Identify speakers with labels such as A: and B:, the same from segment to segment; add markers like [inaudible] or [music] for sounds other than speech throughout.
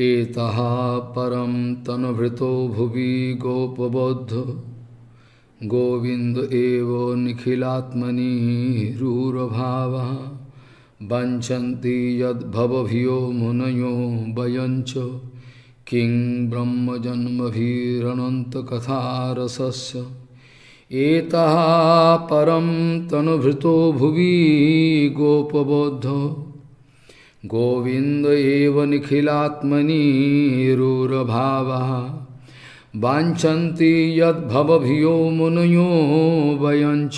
A: एतः परं तनुभृतो भुवि गोपबोद्ध गोविन्द एव निखिलात्मनि रूरभावः। वञ्चन्ति यद्भवभियो मुनयो वयञ्च। किं ब्रह्मजन्मभिरनन्तकथारसस्य। एतः परं तनुभृतो भुवि गोपबोद्धो गोविन्द एव निखिलात्मनीरुरभावः वाञ्छन्ति यद्भवभियो मुनयो वयञ्च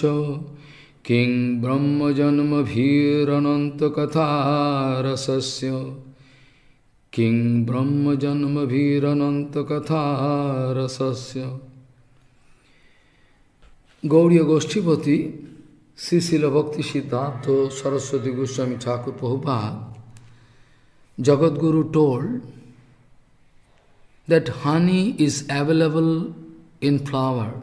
A: किं ब्रह्मजन्मभिरनन्तकथारसस्य किं ब्रह्मजन्मभिरनन्तकथारसस्य Gauriya Goshtipati, Sisila Bhakti Siddhanta Saraswati Goswami Thakur Prabhupada, Jagadguru told that honey is available in flower.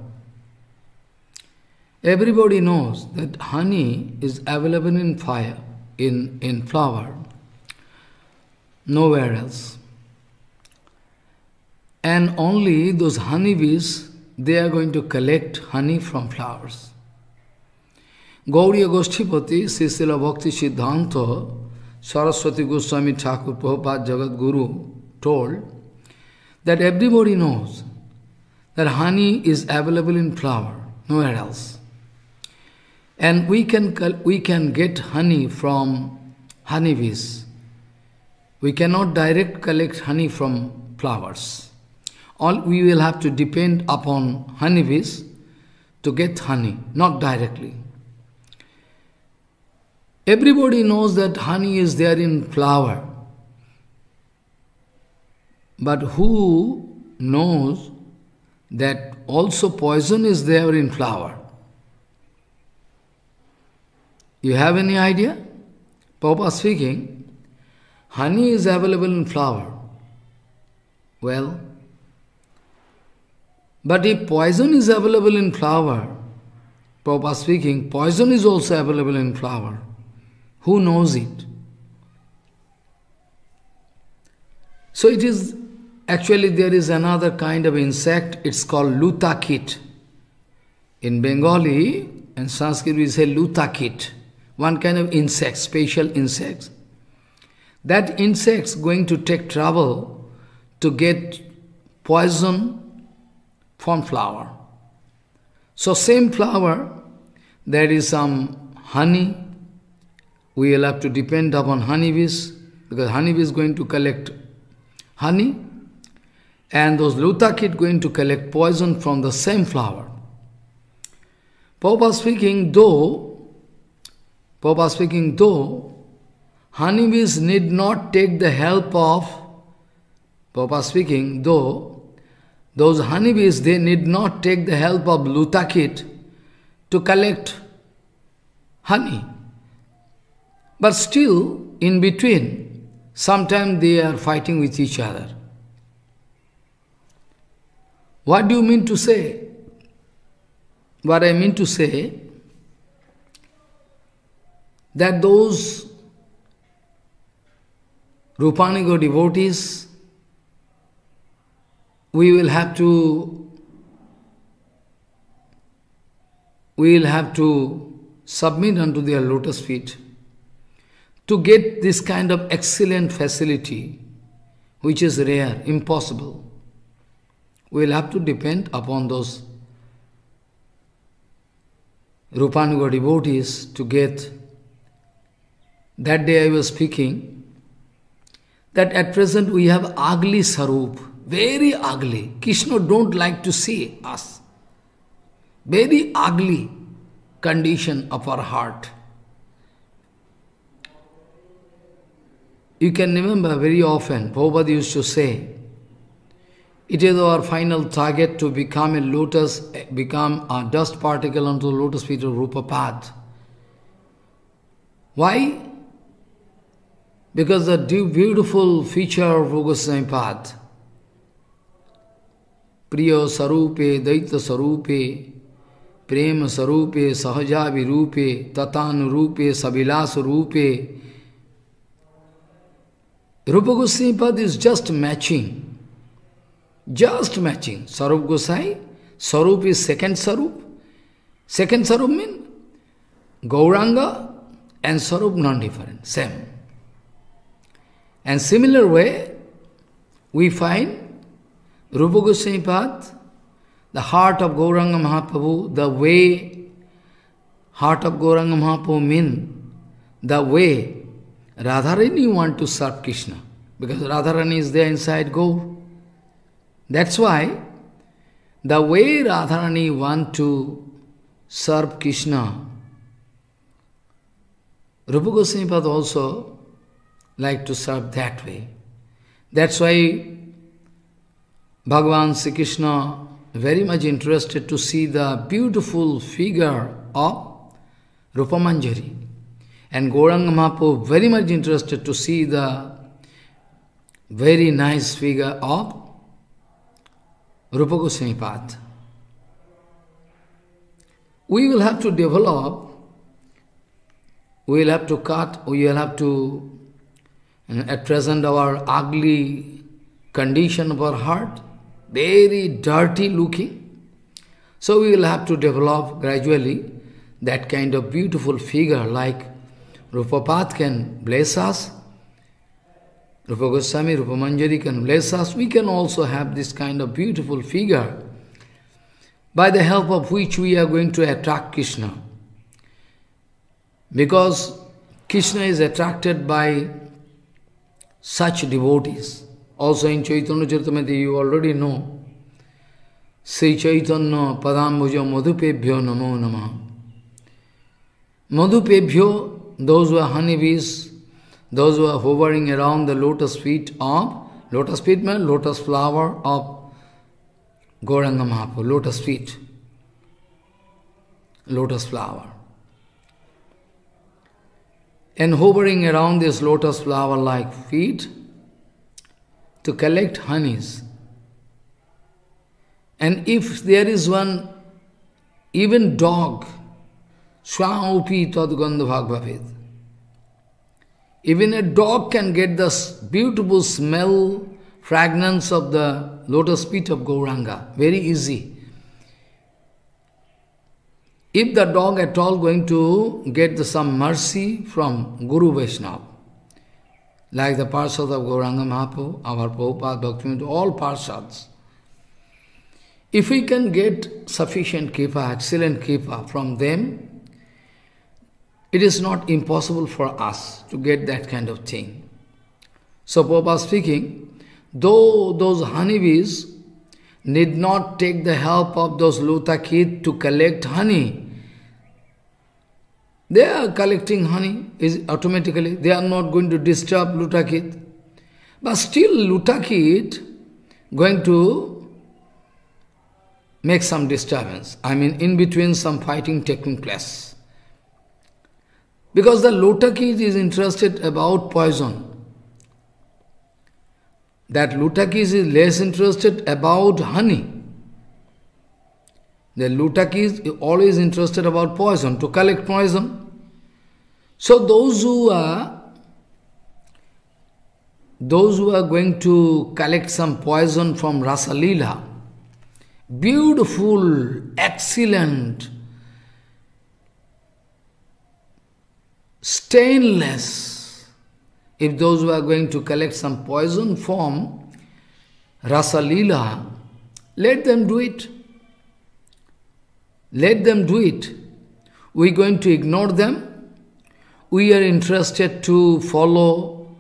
A: Everybody knows that honey is available in fire, in, in flower, nowhere else. And only those honeybees they are going to collect honey from flowers. Gauriya Goshtipati, Sisila Bhakti Siddhanta, Saraswati Goswami Thakur Prabhupada Jagat Guru told that everybody knows that honey is available in flower, nowhere else. And we can, we can get honey from honeybees. We cannot direct collect honey from flowers all we will have to depend upon honeybees to get honey, not directly. Everybody knows that honey is there in flower. But who knows that also poison is there in flower? You have any idea? Papa speaking, honey is available in flower. Well, but if poison is available in flower, Prabhupada speaking, poison is also available in flower. Who knows it? So it is, actually there is another kind of insect, it's called lutakit. In Bengali and Sanskrit we say lutakit, one kind of insect, special insects. That insect's going to take trouble to get poison from flower. So same flower, there is some honey. We will have to depend upon honeybees because honeybee is going to collect honey and those lutakit going to collect poison from the same flower. Papa speaking, though, Papa speaking, though, honeybees need not take the help of, Papa speaking, though, those honeybees, they need not take the help of lutakit to collect honey. But still, in between, sometimes they are fighting with each other. What do you mean to say? What I mean to say, that those Rupanuga devotees, we will have to we will have to submit unto their lotus feet to get this kind of excellent facility which is rare, impossible. We will have to depend upon those Rupanuga devotees to get. That day I was speaking that at present we have ugly sarup very ugly. Krishna don't like to see us. Very ugly condition of our heart. You can remember very often, Prabhupada used to say, it is our final target to become a lotus, become a dust particle unto the lotus feet of Rupa Path." Why? Because the beautiful feature of Rupa Priya Sarupe, Daita Sarupe, Prema Sarupe, Sahaja Virupe, Tatanu Rupe, Sabilas Rupe, Rupa Goswami is just matching. Just matching. Sarup Gosai, Sarup is second Sarup. Second Sarup means Gauranga and Sarup non-different, same. And similar way, we find Rupa Goswami the heart of Gauranga Mahaprabhu, the way, heart of Gauranga Mahaprabhu means the way Radharani want to serve Krishna. Because Radharani is there inside Gaur. That's why the way Radharani want to serve Krishna, Rupa Goswami also like to serve that way. That's why Bhagavan Sri Krishna very much interested to see the beautiful figure of Rupamanjari. And Gauranga Mahaprabhu very much interested to see the very nice figure of Rupa Goswami Path. We will have to develop, we will have to cut, we will have to, at present our ugly condition of our heart, very dirty looking. So we will have to develop gradually that kind of beautiful figure like Rupapat can bless us, Rupa Goswami, Rupa Manjari can bless us. We can also have this kind of beautiful figure by the help of which we are going to attract Krishna. Because Krishna is attracted by such devotees. Also in Chaitanya Charitamrita you already know. Sri Chaitanya Padambuja Madhupebhyo Namo Namah. Madhupebhyo, those who are honeybees, those who are hovering around the lotus feet of, lotus feet means lotus flower of Gauranga Mahaprabhu, lotus feet, lotus flower. And hovering around this lotus flower like feet, to collect honeys. And if there is one, even dog, Swaupi Tadgandha Even a dog can get the beautiful smell, fragrance of the lotus feet of Gauranga. Very easy. If the dog at all going to get some mercy from Guru Vaishnava, like the Parshad of Gauranga Mahaprabhu, our Prabhupada, Bhaktivinoda, all Parshads. If we can get sufficient kripa, excellent kripa from them, it is not impossible for us to get that kind of thing. So Prabhupada speaking, though those honeybees need not take the help of those lutakit to collect honey, they are collecting honey is automatically. They are not going to disturb Lutakit. But still Lutakit going to make some disturbance. I mean, in between some fighting taking place. Because the Lutakit is interested about poison. That Lutakis is less interested about honey. The Lutak is always interested about poison, to collect poison. So those who are those who are going to collect some poison from Rasalila, beautiful, excellent, stainless, if those who are going to collect some poison from Rasalila, let them do it. Let them do it. We're going to ignore them. We are interested to follow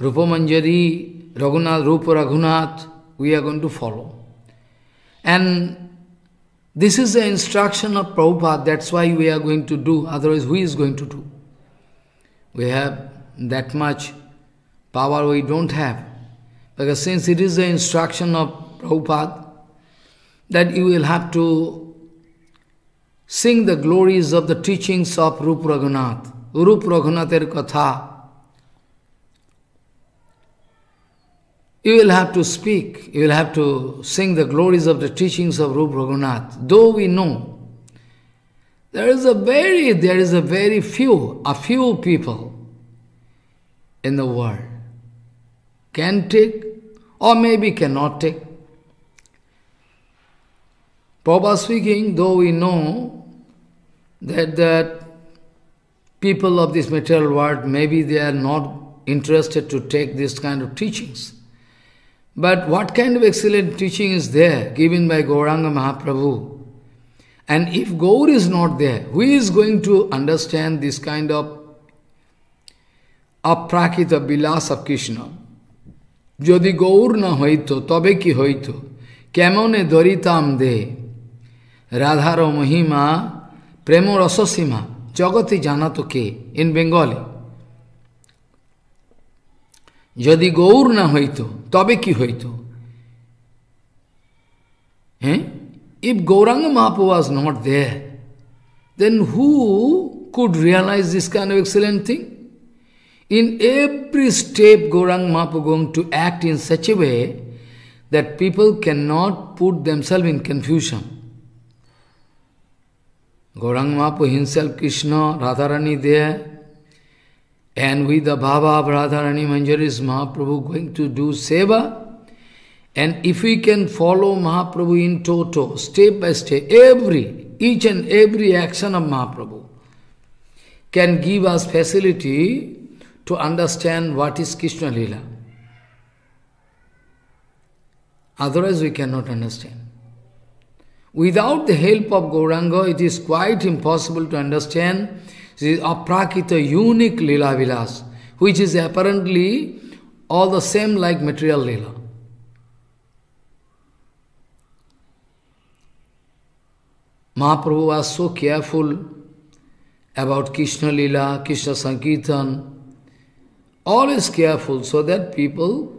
A: Rupa Manjari, Raghunath, Rupa Raghunath. We are going to follow. And this is the instruction of Prabhupada. That's why we are going to do. Otherwise, who is going to do? We have that much power we don't have. Because since it is the instruction of Prabhupada, that you will have to sing the glories of the teachings of Rup Raghunath, Katha. You will have to speak, you will have to sing the glories of the teachings of Rup Raghunath. Though we know there is a very, there is a very few, a few people in the world can take or maybe cannot take. Prabhupada speaking, though we know that, that people of this material world, maybe they are not interested to take this kind of teachings. But what kind of excellent teaching is there given by Gauranga Mahaprabhu? And if Gaur is not there, who is going to understand this kind of aprakita bilas of Krishna? যদি গৌর না হইত তবে কি হইত কেমনে দরিতাম দে রাধার মহিমা প্রেম রসসীমা জগতে জানাতো কে ইন বেঙ্গলি যদি গৌর না হইত তবে কি হইত হ্যাঁ If Gauranga Mahaprabhu was not there, then who could realize this kind of excellent thing? In every step, Gauranga Mahaprabhu going to act in such a way that people cannot put themselves in confusion. Gauranga Mahaprabhu himself, Krishna, Radharani there, and with the Baba of Radharani Manjari's Mahaprabhu going to do seva and if we can follow Mahaprabhu in toto, step by step, every, each and every action of Mahaprabhu can give us facility to understand what is Krishna Lila. Otherwise we cannot understand. Without the help of Gauranga, it is quite impossible to understand this aprakrita unique Lila Vilas, which is apparently all the same like material Lila. Mahaprabhu was so careful about Krishna Lila, Krishna Sankirtan, always careful so that people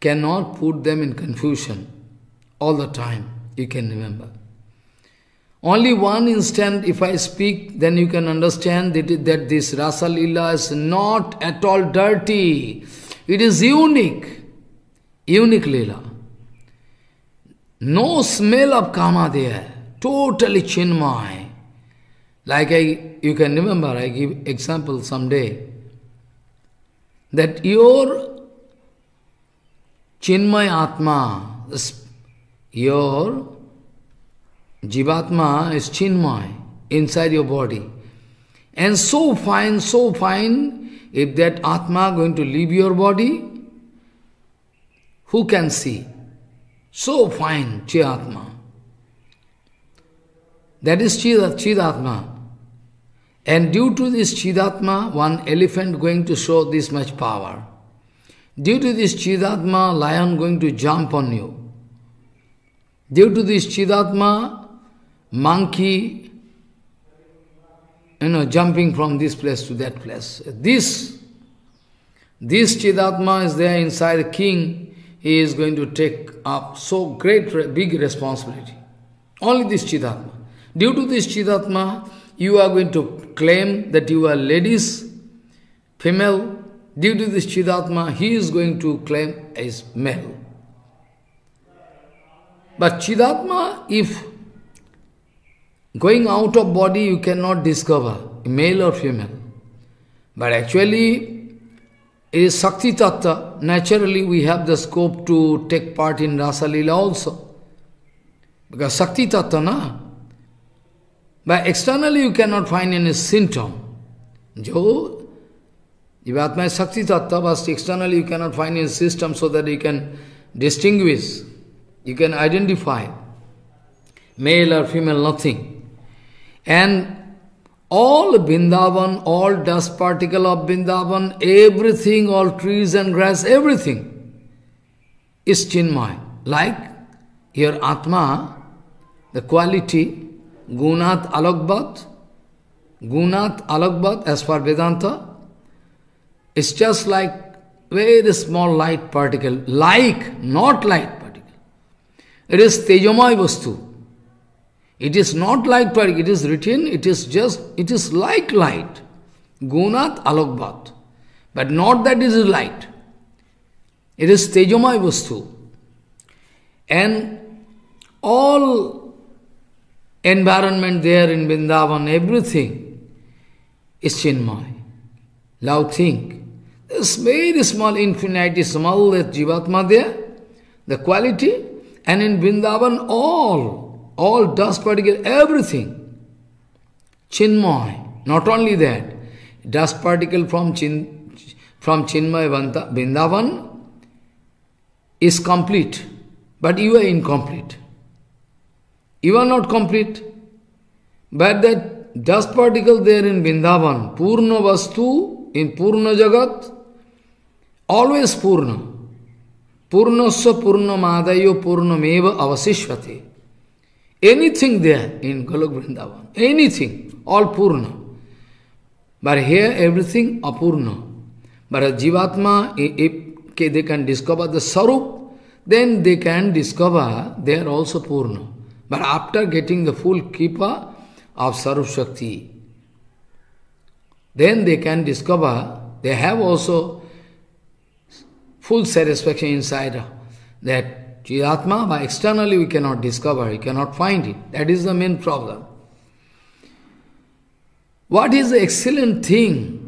A: cannot put them in confusion all the time, you can remember. Only one instant, if I speak, then you can understand that, that this Rasa Lila is not at all dirty. It is unique, unique Lila. No smell of Kama there, totally Chinmay. Like I, you can remember, I give example someday, that your Chinmay Atma, your Jivatma is Chinmay inside your body. And so fine, so fine, if that Atma going to leave your body, who can see? So fine, Chidatma. That is Chidatma. And due to this Chidatma, one elephant going to show this much power. Due to this Chidatma, lion going to jump on you. Due to this Chidatma, monkey, you know, jumping from this place to that place. This, this Chidatma is there inside the king, he is going to take up so great, big responsibility. Only this Chidatma. Due to this Chidatma, you are going to claim that you are ladies, female. Due to this Chidatma, he is going to claim as male. But Chidatma, if going out of body, you cannot discover male or female. But actually, it is Sakti Tattva. Naturally, we have the scope to take part in Rasa Lila also. Because Sakti Tattva, na? But externally, you cannot find any symptom. Jo, Jivatma is Sakti Tattva, but externally, you cannot find any system so that you can distinguish, you can identify male or female, nothing. And all Vrindavan, all dust particle of Vrindavan, everything, all trees and grass, everything is Chinmay. Like your Atma, the quality, Gunat Alakbat, Gunat Alakbat, as per Vedanta, is just like very small light particle, like, not light particle. It is Tejamay Vastu. It is not like particle, it is written, it is just, it is like light. Gunat Alakbat. But not that it is light. It is Tejamay Vastu. And all environment there in Vrindavan, everything is Chinmay. Now think, This very small, infinitely small that Jivatma there, the quality, and in Vrindavan all, all dust particle, everything. Chinmay, not only that, dust particle from Chin, from Chinmay Vrindavan is complete, but you are incomplete. You are not complete. But that dust particle there in Vrindavan, Purna Vastu, in Purna Jagat, always Purna. Purnasya Purnamadayo Purnameva Avasishvate. Anything there in Golok Vrindavan, anything, all Purna. But here everything Apurna. But a Jivatma, if they can discover the Sarup, then they can discover they are also Purna. But after getting the full Kripa of Sarup Shakti, then they can discover they have also full satisfaction inside that Jivatma, but externally we cannot discover, we cannot find it. That is the main problem. What is the excellent thing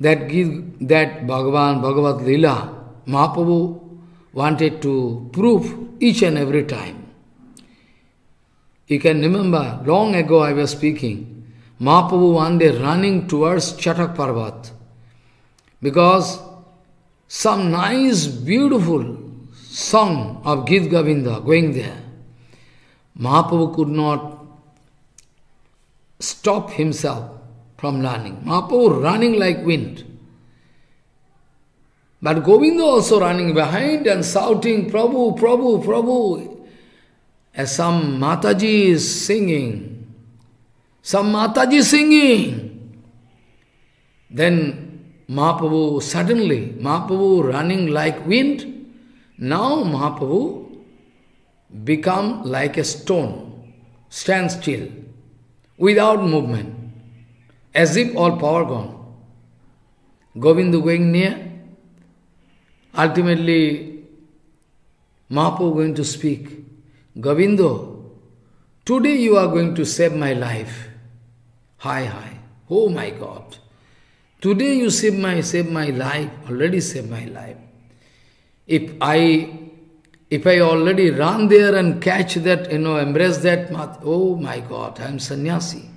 A: that give, that Bhagavan, Bhagavad Lila, Mahaprabhu wanted to prove each and every time. You can remember, long ago I was speaking, Mahaprabhu one day running towards Chatak Parvat because some nice, beautiful song of Git Govinda going there. Mahaprabhu could not stop himself from learning. Mahaprabhu running like wind. But Govinda also running behind and shouting, Prabhu, Prabhu, Prabhu as some Mataji is singing, some Mataji singing. Then Mahaprabhu, suddenly, Mahaprabhu running like wind, now Mahaprabhu become like a stone, stand still, without movement, as if all power gone. Govinda going near, ultimately Mahaprabhu going to speak. Govindo, today you are going to save my life. Hi, hi. Oh my God. Today you save my save my life, already saved my life. If I if I already run there and catch that, you know, embrace that, oh my God, I am sannyasi.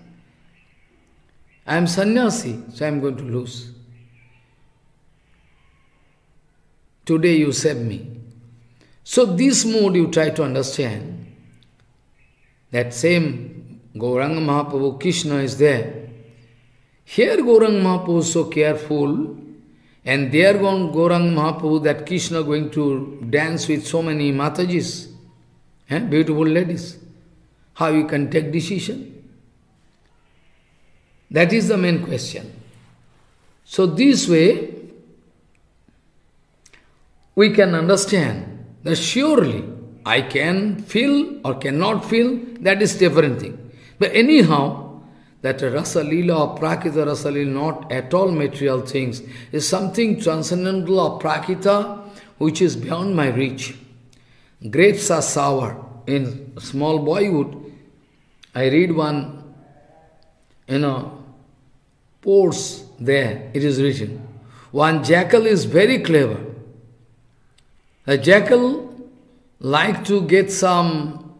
A: I am sannyasi, so I am going to lose. Today you save me. So this mood you try to understand. That same Gauranga Mahaprabhu, Krishna is there. Here Gauranga Mahaprabhu is so careful, and there gone Gauranga Mahaprabhu that Krishna going to dance with so many Matajis, eh? beautiful ladies. How you can take decision? That is the main question. So this way, we can understand that surely I can feel or cannot feel, that is different thing. But anyhow, that Rasa Leela or Prakita Rasa Leela, not at all material things, is something transcendental or Prakita which is beyond my reach. Grapes are sour. In small boyhood, I read one, you know, ports there, it is written. One jackal is very clever. A jackal like to get some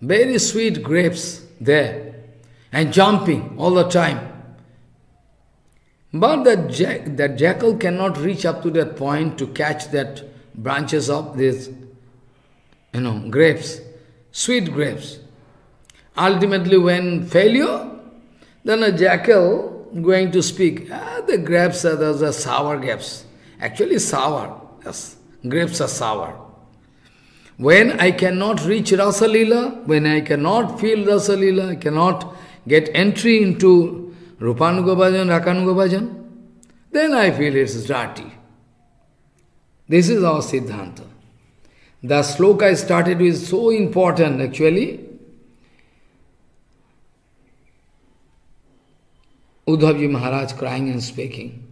A: very sweet grapes there and jumping all the time. But that, jack, that jackal cannot reach up to that point to catch that branches of these, you know, grapes, sweet grapes. Ultimately, when failure, then a jackal going to speak, ah, the grapes are those are sour grapes. Actually sour, yes grapes are sour. When I cannot reach Rasalila, when I cannot feel Rasalila, I cannot get entry into Rupanuga Bhajan, Rakanuga Bhajan, then I feel it's dirty. This is our Siddhanta. The sloka I started with is so important actually. Uddhavji Maharaj crying and speaking.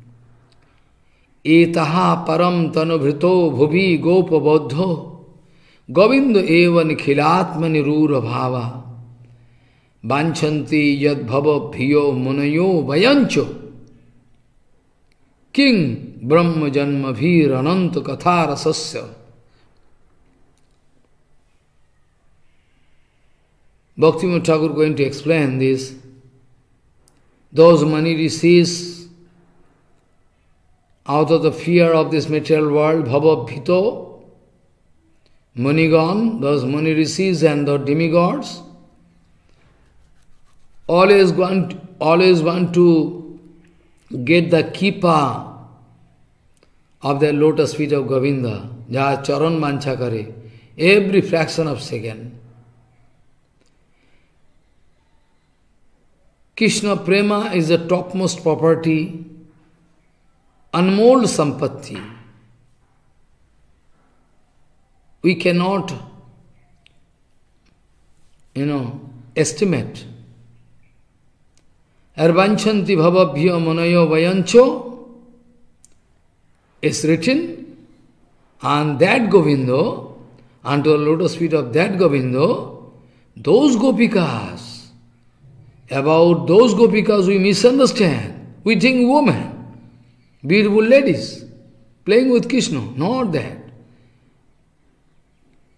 A: एतहा परम तनुभृतो भुवि गोपबौद्धो गोविंद एव निखिलात्म निरूर भावा बांछन्ति यद भव भियो मुनयो वयंचो king ब्रह्म जन्म भीर अनंत कथा रसस्य भक्ति में Thakur going to explain this those money रिसीज out of the fear of this material world भव भितो मनी गॉन दोज मनी रिसीज and the demigods always want, always want to get the kripa of the lotus feet of Govinda, Jaha charan mancha kare, every fraction of second. Krishna Prema is the topmost property, unmold sampatti. We cannot, you know, estimate. Arvanchanti bhavabhya manayo vayancho is written, and that Govindo, unto the lotus feet of that Govindo, those gopikas, about those gopikas we misunderstand. We think women, beautiful ladies, playing with Krishna. Not that.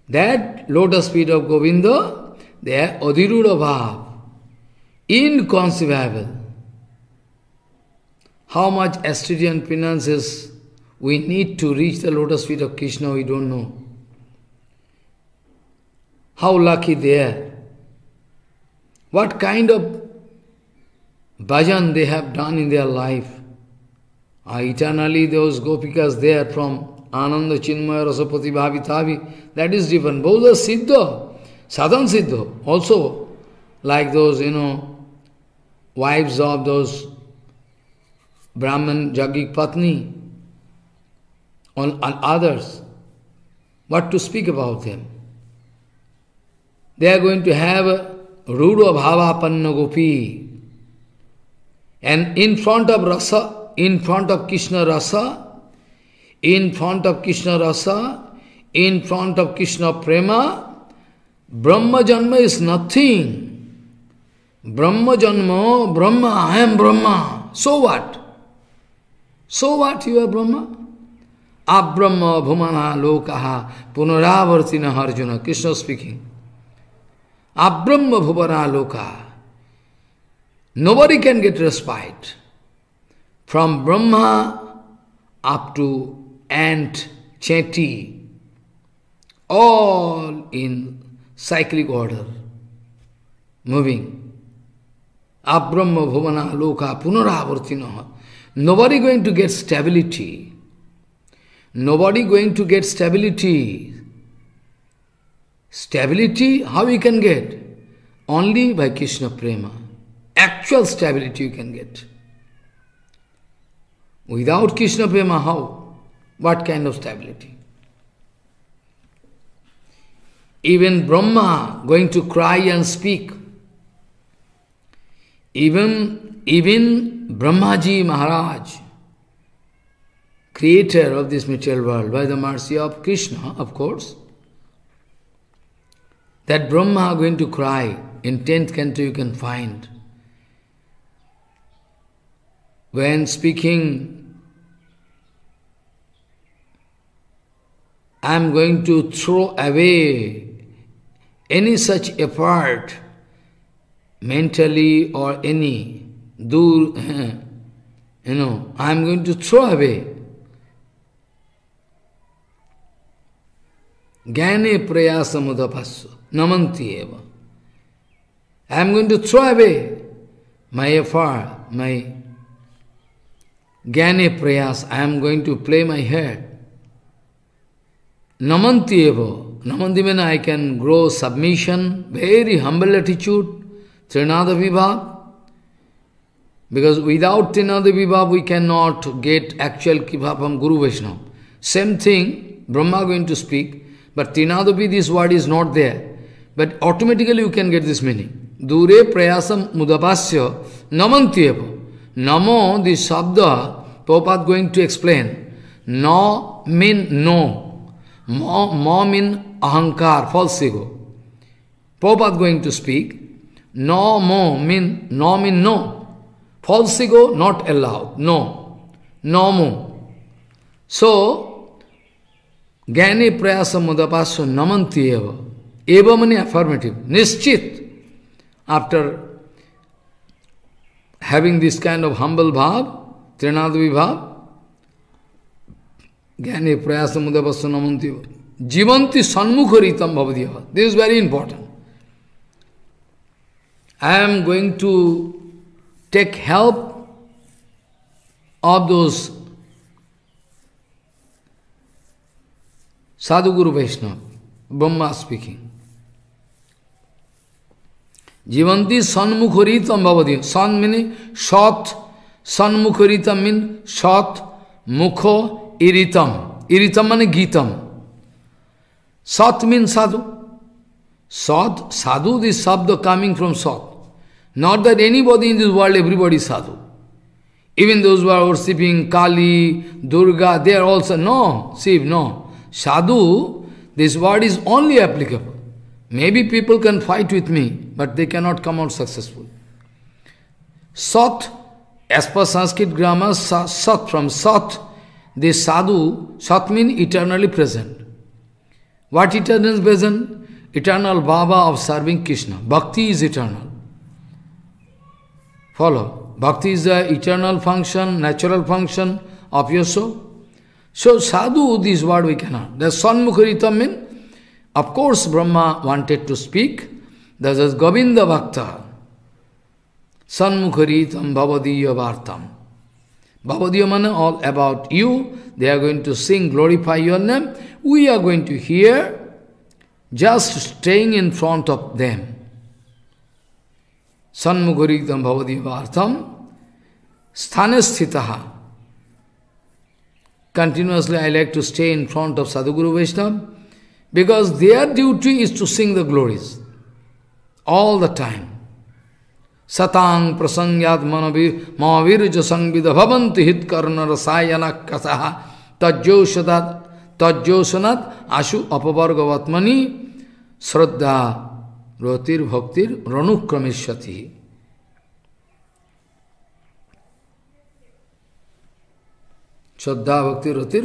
A: That lotus feet of Govinda, they are Adhiruda Bhav, inconceivable. How much Astridian penances we need to reach the lotus feet of Krishna, we don't know. How lucky they are. What kind of bhajan they have done in their life. Uh, eternally those gopikas there from Ananda Chinmaya Rasapati Bhavitavi, that is different. Both are Siddha, Sadhan Siddha, also like those, you know, wives of those Brahman Jagik Patni and others. What to speak about them? They are going to have a Ruda Bhava Panna Gopi, and in front of rasa, in front of Krishna rasa, in front of Krishna rasa, in front of Krishna prema, Brahma Janma is nothing. ब्रह्म जन्म, ब्रह्म I am Brahma. So what so what you are ब्रह्म? आ ब्रह्म अभुमान लोक पुनरावर्ति Arjun, Krishna speaking आप ब्रह्म Bhuvana no nobody can get respite from Brahma up to and Cheti all in cyclic order moving Abrahma bhuvana loka punaravartinaha. Nobody going to get stability. Nobody going to get stability. Stability, how we can get? Only by Krishna Prema actual stability you can get. Without Krishna Prema, how? What kind of stability? Even Brahma going to cry and speak. Even, even Brahmaji Maharaj, creator of this material world, by the mercy of Krishna, of course, that Brahma are going to cry, in 10th canto you can find. when speaking, I am going to throw away any such effort, mentally or any, do, [laughs] you know, I am going to throw away. Gyane prayasa mudapasya namanti eva. I am going to throw away my effort, my Gyane prayas, I am going to play my head. Namanti evo. Namanti means I can grow submission, very humble attitude, Trinada Vibhav. Because without Trinada Vibhav, we cannot get actual Kiva from Guru Vaishnava. Same thing, Brahma going to speak, but Trinadapi, this word is not there. But automatically you can get this meaning. Dure prayasam mudapasya namanti evo. Namo, this Sabda, Prabhupada going to explain. No mean no. Mo, mo mean ahankar, false ego. Prabhupada going to speak. No mo mean no mean no. False ego not allowed. No. Namo. So, Gyane Prayasa Mudapasya Namanti Eva. Eva means affirmative. Nischit. After having this kind of humble bhav, Trinadavi bhav, Gyane Prayasa Mudapasya Namanti Eva. Jivanti Sanmukharitam Bhavadhyava. This is very important. I am going to take help of those Sadhu Guru Vaishnava, Brahma speaking. Jivanti sanmukharitam bhavati. San meaning sat, sanmukharitam means sat, mukho, iritam. Iritam means gitam. Sat means sadhu. Sat, sadhu, this sabda coming from sat. Not that anybody in this world, everybody is sadhu. Even those who are worshipping Kali, Durga, they are also, no, Shiv, no. Sadhu, this word is only applicable. Maybe people can fight with me, but they cannot come out successful. Sat, as per Sanskrit grammar, Sat, from Sat, this sadhu, Sat means eternally present. What eternally present? Eternal Baba of serving Krishna. Bhakti is eternal. Follow. Bhakti is the eternal function, natural function of your soul. So sadhu, this word we cannot. The Sanmukharitam means, of course Brahma wanted to speak. that is Govinda Bhakta. Sanmukharitam Bhavadiya Vartam. Bhavadiya means all about you. They are going to sing, glorify your name. We are going to hear, just staying in front of them. Sanmukharitam Bhavadiya Vartam. Sthane Sthitaha. Continuously I like to stay in front of Sadhguru Vaishnava because their duty is to sing the glories all the time. Satang prasangyat mahavirja sangvida bhavanti hit rasayana kasaha tajyosadat तज्जोसनाथ आशु अपवर्गवत्मनि श्रद्धा रतिर भक्तिर रणुक्रमेश्वती श्रद्धा भक्ति रतिर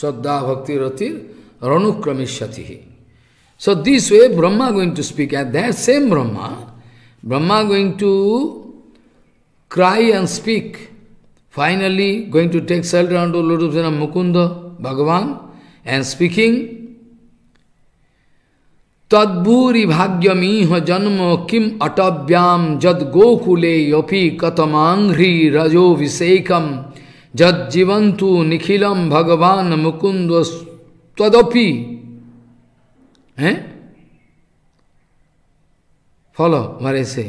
A: श्रद्धा भक्ति रतिर रणुक्रमेश्वती so this way Brahma going to speak at that same Brahma Brahma going to cry and speak finally going to टेक्सल round Mukund भगवान and speaking, तद्भूरि भाग्यमीह जन्म किम अटव्याम जद गोकुले योपी कतमांघ्री रजो विषेकम जद जीवंतु निखिलम भगवान मुकुंद तदपि हैं फॉलो मारे से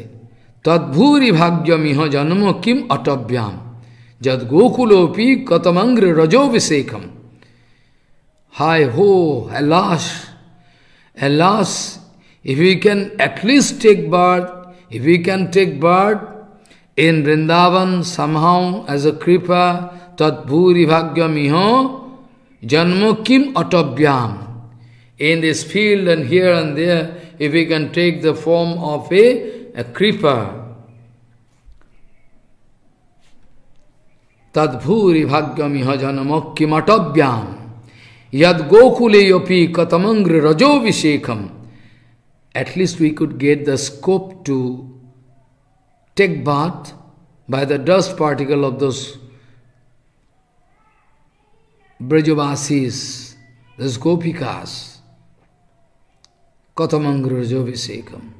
A: तद्भूरि भाग्यमिह जन्म किम अटव्याम जद गोकुलोपी कतमंग्र रजोभिषेकम हाय हो alas alas if we can at least take birth, if we can take birth in Vrindavan somehow as a kripa, tat bhuri bhagyamiho janmo kim atobhyam. In this field and here and there, if we can take the form of a, a creeper, tadbhuri bhagyamiho janmo kim atobhyam. यद गोकुले अपी कतमंग्र रजो विषेकम at least we could get the scope to take bath by the dust particle of this ब्रजवासीस दस गोपिकास कथमंग्र रजो विषेकम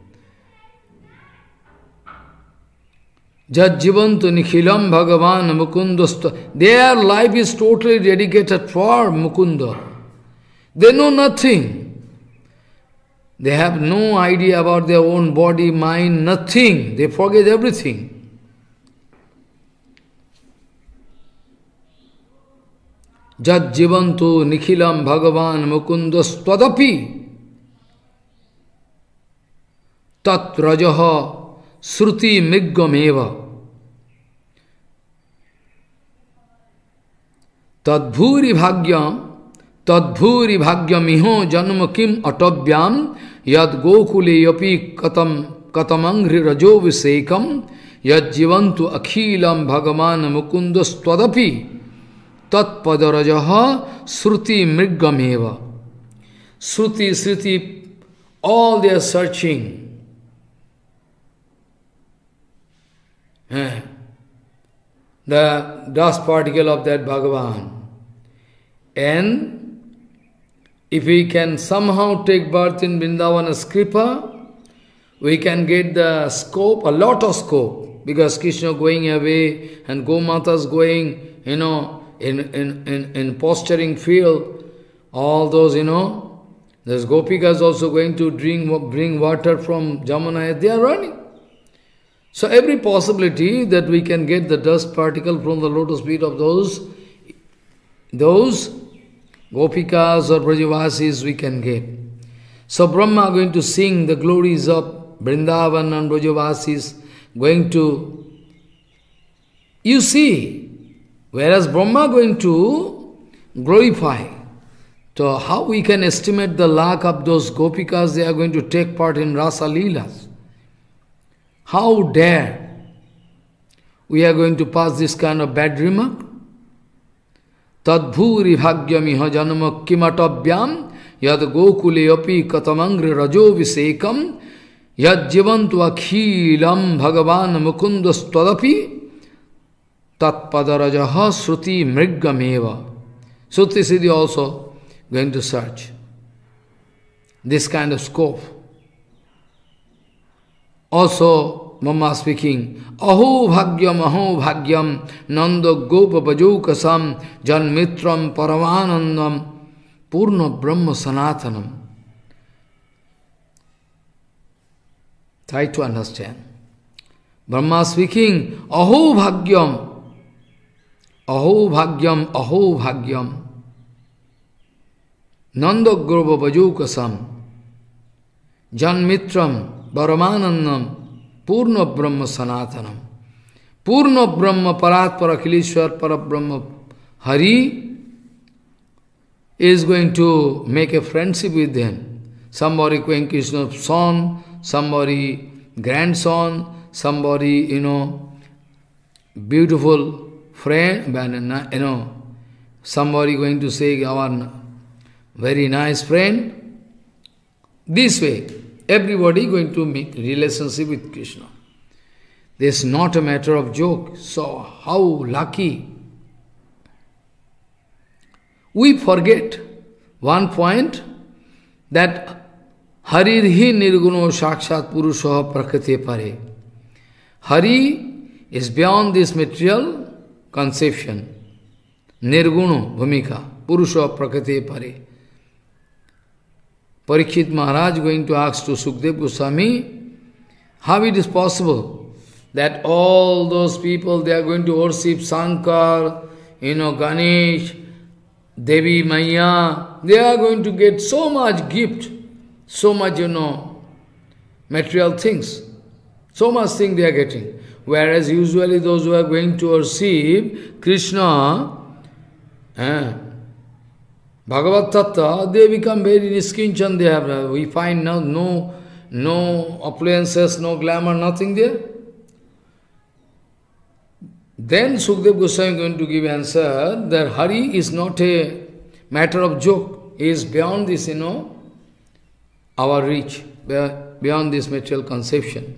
A: Jajjivantu Nikhilam Bhagavan Mukundasta. Their life is totally dedicated for Mukunda. They know nothing. They have no idea about their own body, mind, nothing. They forget everything. Jad jivantu nikhilam bhagavan mukundas twadapi tat rajaha श्रुति मिग्गमेव। भाग्य भाग्यम भाग्य जन्म किम अटव्याम, यद गोकुलेपि कतम कतमंघ्रि रजोभिषेकम यज्जीवंत अखिलम भगवान मुकुंद स्वदपि तत्पदरज श्रुति मृगमेव श्रुति श्रुति all they searching The dust particle of that Bhagavan. And if we can somehow take birth in Vrindavan Kripa, we can get the scope, a lot of scope, because Krishna going away and Gomata's going, you know, in, in, in, in posturing field, all those, you know, there's Gopikas also going to drink, bring water from Jamuna, they are running. So every possibility that we can get the dust particle from the lotus feet of those, those Gopikas or Brajavasis we can get. So Brahma going to sing the glories of Vrindavan and Brajavasis going to... You see, whereas Brahma going to glorify. So how we can estimate the luck of those gopikas, they are going to take part in Rasa Leelas. How dare we are going to pass this kind of bad remark? Tadbhuri bhagyamiha janama kimatavyaam yad gokule api katamangre rajo visekam Yajjivantu akhilam bhagavan mukundas mukundastadapi tatpadarajaha sruti mrigameva. Sruti Siddhi also going to search this kind of scope. Also, Mama speaking, Aho bhagyam, aho bhagyam, nanda gopa bajokasam, janmitram paramanandam, purna brahma sanatanam. Try to understand. Brahma speaking, Aho Bhagyam, Aho Bhagyam, Aho Bhagyam, Nanda Groba Bajukasam, Janmitram, Purna Brahma Sanatanam, Purna Brahma Paratpara Kilishwar Parabrahma Hari is going to make a friendship with them. Somebody going Krishna's son, somebody grandson, somebody, you know, beautiful friend, you know, somebody going to say our very nice friend. This way, everybody going to make relationship with Krishna. This is not a matter of joke. So how lucky. We forget one point that Hari hi nirguno sakshat purusha prakriti pare. Hari is beyond this material conception. Nirguno bhumika purusha prakriti pare. Parikshit Maharaj going to ask to Sukdev Goswami, how it is possible that all those people, they are going to worship Shankar, you know, Ganesh, Devi Maya, they are going to get so much gift so much, you know, material things. So much thing they are getting. Whereas usually those who are going to receive Krishna, eh, Bhagavad Tattva, they become very niskinchan, they have, we find now no, no appliances, no glamour, nothing there. Then Sukdev Goswami is going to give answer that Hari is not a matter of joke. He is beyond this, you know, our reach, beyond this material conception.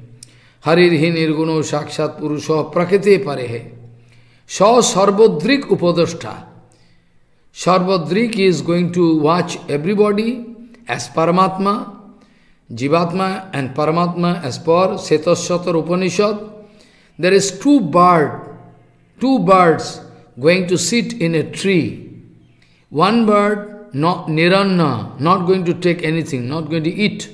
A: Harir hi nirguno sakshat purusha prakriti parehe. Sa sarvodrik upadashta. Sarvodrik is going to watch everybody as Paramatma, Jivatma and Paramatma as per Setashatar Upanishad. There is two bird, two birds going to sit in a tree. One bird not niranna, not going to take anything, not going to eat.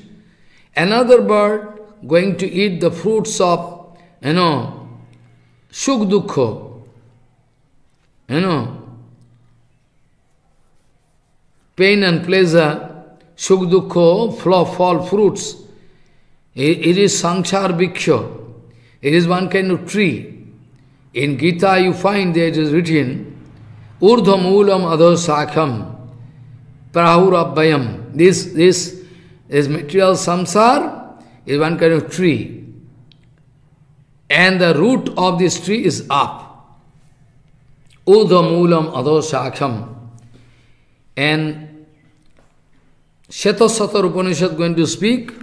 A: Another bird going to eat the fruits of, you know, shuk dukho, you know, pain and pleasure, shuk dukho, flow, fall fruits. It, it is sanchar bhiksha. It is one kind of tree. In Gita you find there it is written, Urdham ulam adho sakham, Prahurabhayam. This, this is material samsar is one kind of tree. And the root of this tree is up. Udamulam Adoshakham. And Shetasatar Upanishad going to speak,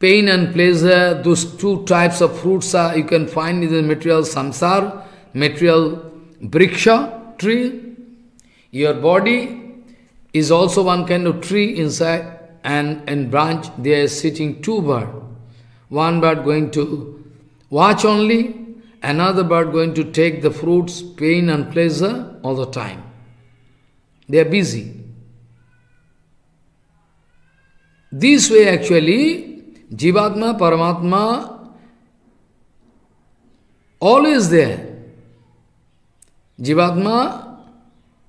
A: pain and pleasure, those two types of fruits are you can find in the material samsar, material briksha, tree. Your body is also one kind of tree inside and in branch there is sitting two bird. One bird going to watch only, another bird going to take the fruits, pain and pleasure all the time. They are busy. This way actually, Jivatma, Paramatma, always there. Jivatma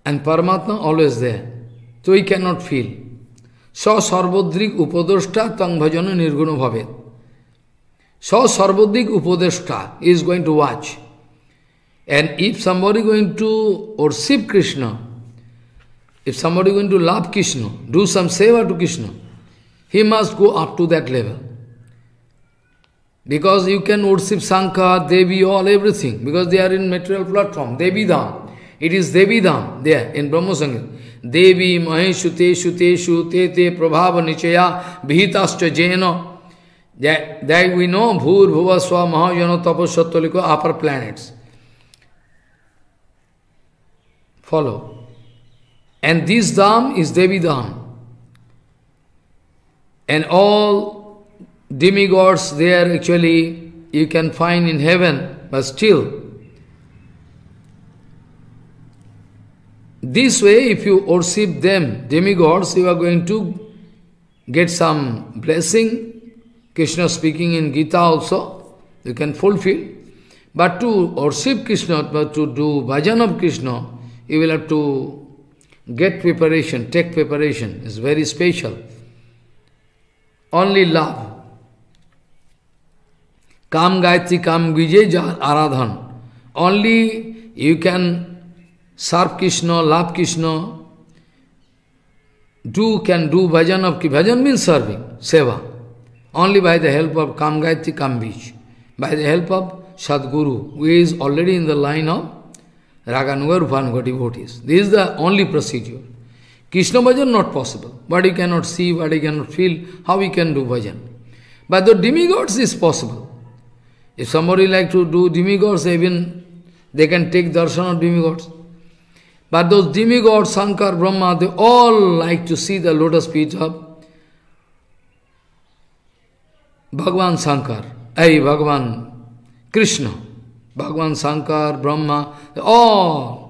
A: and Paramatma always there. So he cannot feel. So sarvodrik upadashta tang bhajana nirguna bhavet. So sarvodrik upadashta is going to watch. And if somebody going to worship Krishna, if somebody going to love Krishna, do some seva to Krishna, he must go up to that level. Because you can worship Sankha, Devi, all everything, because they are in material platform, Devi Dham. It is Devi Dham there in Brahma Sangha. Devi Maheshu Teshu Teshu Te Te Prabhava Nichaya Vihitascha Jena. That, that we know Bhur Bhuva Swa Mahajana Tapasatyaliko upper planets. Follow. And this Dham is Devi Dham. And all demigods there actually you can find in heaven, but still. This way, if you worship them, demigods, you are going to get some blessing. Krishna speaking in Gita also, you can fulfill. But to worship Krishna, but to do bhajan of Krishna, you will have to Get preparation, take preparation, It's very special. Only love. Kam Gayatri, Kam Vijay Aradhan. Only you can serve Krishna, love Krishna, do can do bhajan of bhajan means serving, seva. Only by the help of Kam Gayatri, Kam Bij. By the help of Sadguru, who is already in the line of Raganuga Rupanuga devotees. This is the only procedure. Krishna bhajan not possible. But he cannot see, but he cannot feel, how we can do bhajan. But the demigods is possible. If somebody like to do demigods, even they can take darshan of demigods. But those demigods, Shankar, Brahma, they all like to see the lotus feet of Bhagavan Shankar, ay Bhagavan Krishna. Bhagavan Shankar, Brahma, all.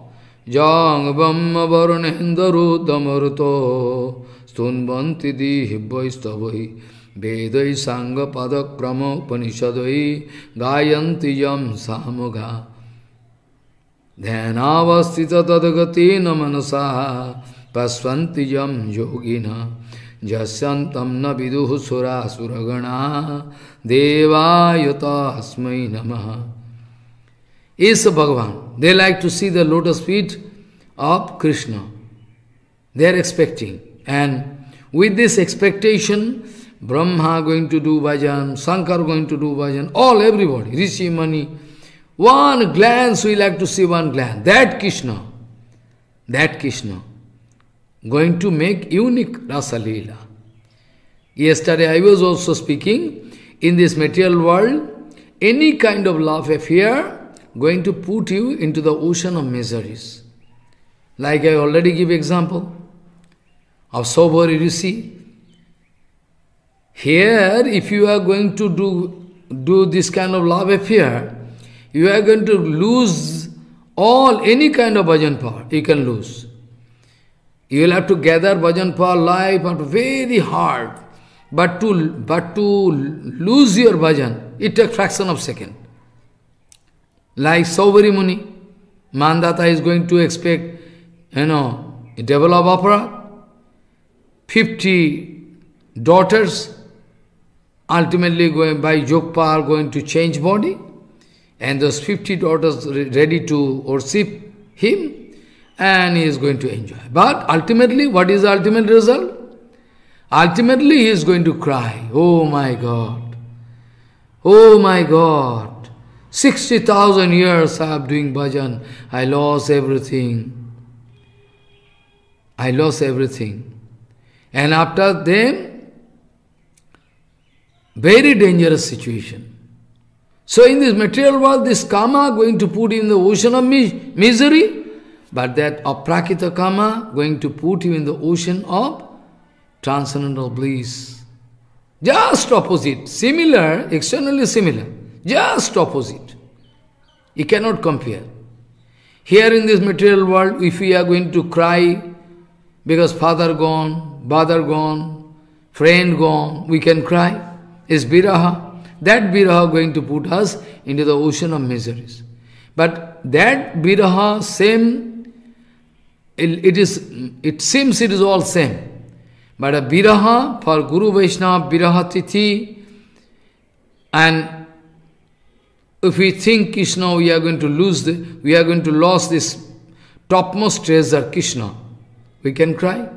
A: Jang Brahma Varunendaru Damaruto Stunvanti Dihibvaistavai Vedai Sangha Padakrama Upanishadai Gayanti Yam Samuga Dhanavastita Tadagatina Manasa Pasvanti Yam Yogina Jasyantam na viduhu sura suragana Devayata Asmai Namaha is a Bhagavan. They like to see the lotus feet of Krishna. They are expecting. And with this expectation, Brahma going to do bhajan, Shankar going to do bhajan, all, everybody, Rishi Mani. One glance, we like to see one glance. That Krishna, that Krishna, going to make unique Rasa Leela. Yesterday I was also speaking, in this material world, any kind of love affair going to put you into the ocean of miseries. Like I already give example of Sobhari Rishi. Here, if you are going to do, do this kind of love affair, you are going to lose all, any kind of bhajan power, you can lose. You will have to gather bhajan power life, but very hard. But to, but to lose your bhajan, it takes fraction of second. Like Saubhari Muni, Mandhata is going to expect, you know, a devil develop opera, 50 daughters, ultimately going by Jogpa are going to change body, and those 50 daughters ready to worship him, and he is going to enjoy. But ultimately, what is the ultimate result? Ultimately, he is going to cry, Oh my God! Oh my God! 60,000 years I am doing bhajan. I lost everything. I lost everything. And after them, very dangerous situation. So in this material world, this karma going to put you in the ocean of misery, but that aprakrita karma going to put you in the ocean of transcendental bliss. Just opposite, similar, externally similar, just opposite. You cannot compare. Here in this material world, if we are going to cry because father gone, brother gone, friend gone, we can cry. Is biraha. That biraha going to put us into the ocean of miseries. But that biraha, same, it, is, it seems it is all same. But a biraha for Guru Vaishnava, biraha tithi, and if we think Krishna, we are going to lose, the, we are going to lose this topmost treasure, Krishna. We can cry.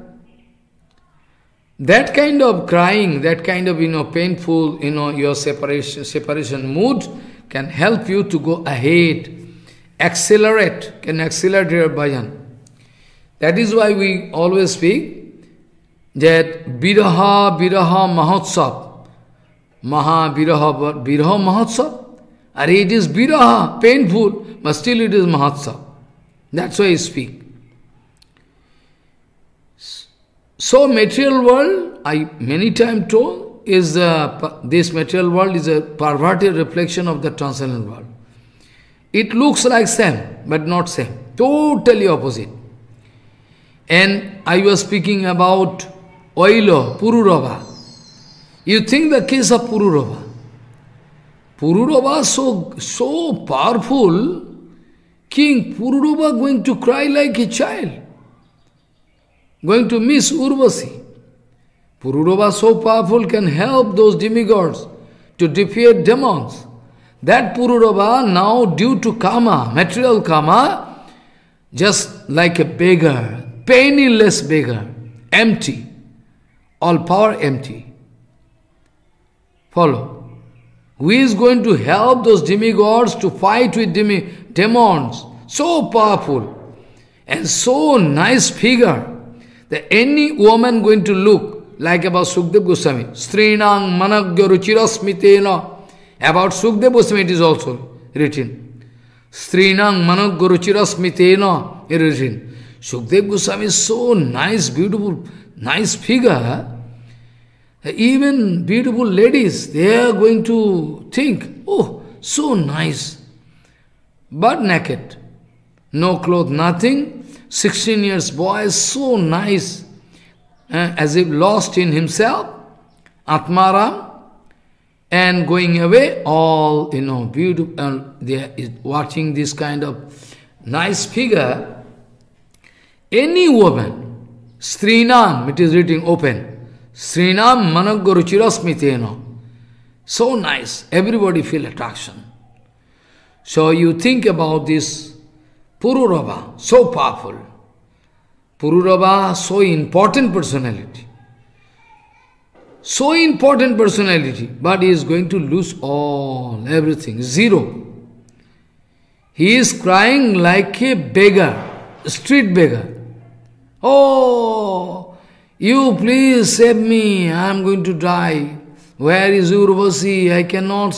A: That kind of crying, that kind of you know painful, you know, your separation separation mood can help you to go ahead, accelerate, can accelerate your bhajan. That is why we always speak that Biraha Biraha Mahotsav, Maha Biraha Biraha Mahotsav. Are it is Biraha, painful, but still it is Mahotsav. That's why I speak. So material world, I many times told, is uh, this material world is a perverted reflection of the transcendental world. It looks like same, but not same. Totally opposite. And I was speaking about Oilo, Pururava. You think the case of Pururava. Pururava so so powerful, King Pururava going to cry like a child going to miss Urvasi. Pururava so powerful can help those demigods to defeat demons. That Pururava now due to karma, material karma, just like a beggar, penniless beggar, empty, all power empty. Follow. Who is going to help those demigods to fight with demi demons? So powerful and so nice figure that any woman going to look like about Sukdev Goswami, Strinang Managya Ruchirasmitena, about Sukdev Goswami it is also written. Strinang Managya Ruchirasmitena it is written. Sukdev Goswami is so nice, beautiful, nice figure. Even beautiful ladies, they are going to think, oh, so nice. But naked. No clothes, nothing. 16 years boy, so nice, uh, as if lost in himself, Atmaram, and going away, all, you know, beautiful, and they are watching this kind of nice figure. Any woman, Srinam, it is written open, Srinam Managaruchirasmitena, so nice, everybody feel attraction. So you think about this Pururava, so powerful. Pururava, so important personality. So important personality, but he is going to lose all, everything, zero. He is crying like a beggar, street beggar. Oh, you please save me, I am going to die. Where is Urvasi? I cannot.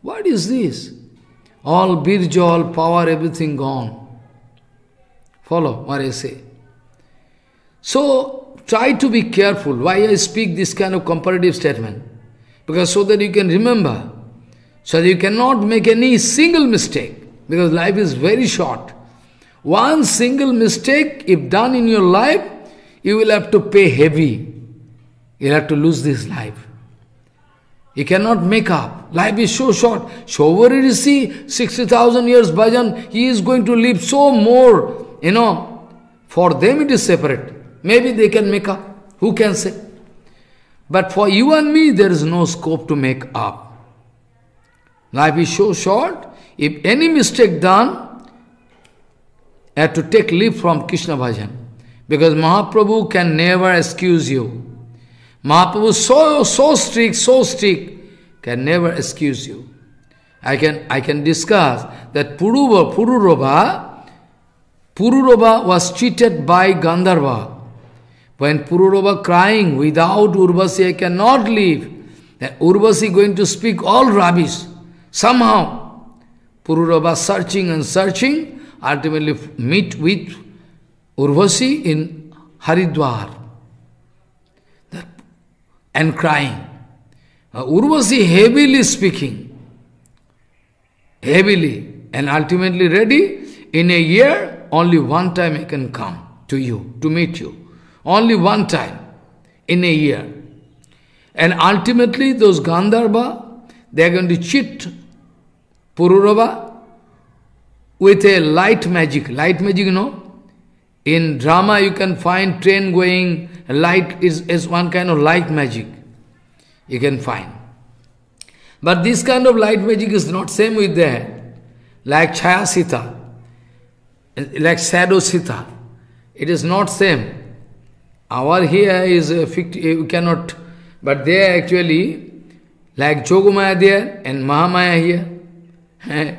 A: What is this? All birja, all power, everything gone. Follow what I say. So, try to be careful why I speak this kind of comparative statement. Because so that you can remember, so that you cannot make any single mistake, because life is very short. One single mistake, if done in your life, you will have to pay heavy. You'll have to lose this life. You cannot make up. Life is so short. Shovari see 60,000 years bhajan, he is going to live so more you know, for them it is separate. Maybe they can make up. Who can say? But for you and me, there is no scope to make up. Life is so short. If any mistake done, I have to take leave from Krishna Bhajan. Because Mahaprabhu can never excuse you. Mahaprabhu so, so strict, so strict, can never excuse you. I can, I can discuss that Puruva, Pururova, Pururova was cheated by Gandharva. When Pururova crying, without Urvasi I cannot live, then Urvasi going to speak all rubbish. Somehow, Pururava searching and searching, ultimately meet with Urvasi in Haridwar and crying. Uh, Urvasi heavily speaking, heavily, and ultimately ready, in a year, only one time I can come to you, to meet you. Only one time in a year. And ultimately, those Gandharva, they are going to cheat Pururava with a light magic. Light magic, you know? In drama, you can find train going, light is, is one kind of light magic. You can find. But this kind of light magic is not same with that. Like Chaya Sita, like Shadow Sita. It is not same. Our here is uh, a you uh, cannot, but there actually, like Jogamaya there and Mahamaya here. [laughs]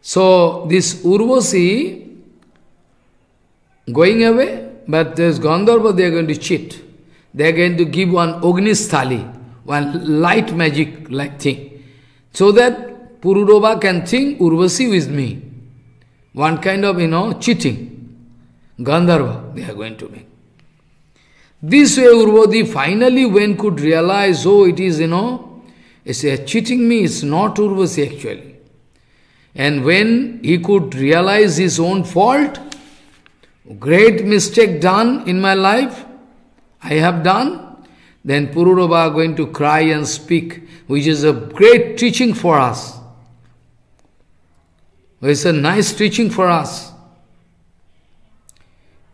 A: so this Urvasi going away, but this Gandharva they are going to cheat. They are going to give one Ognisthali, one light magic like thing, so that Pururova can think Urvasi with me. One kind of, you know, cheating. Gandharva they are going to make. This way Urvadi finally when could realize, oh, it is, you know, it's a cheating me, it's not Urvasi actually. And when he could realize his own fault, great mistake done in my life, I have done, then Pururava going to cry and speak, which is a great teaching for us. It's a nice teaching for us.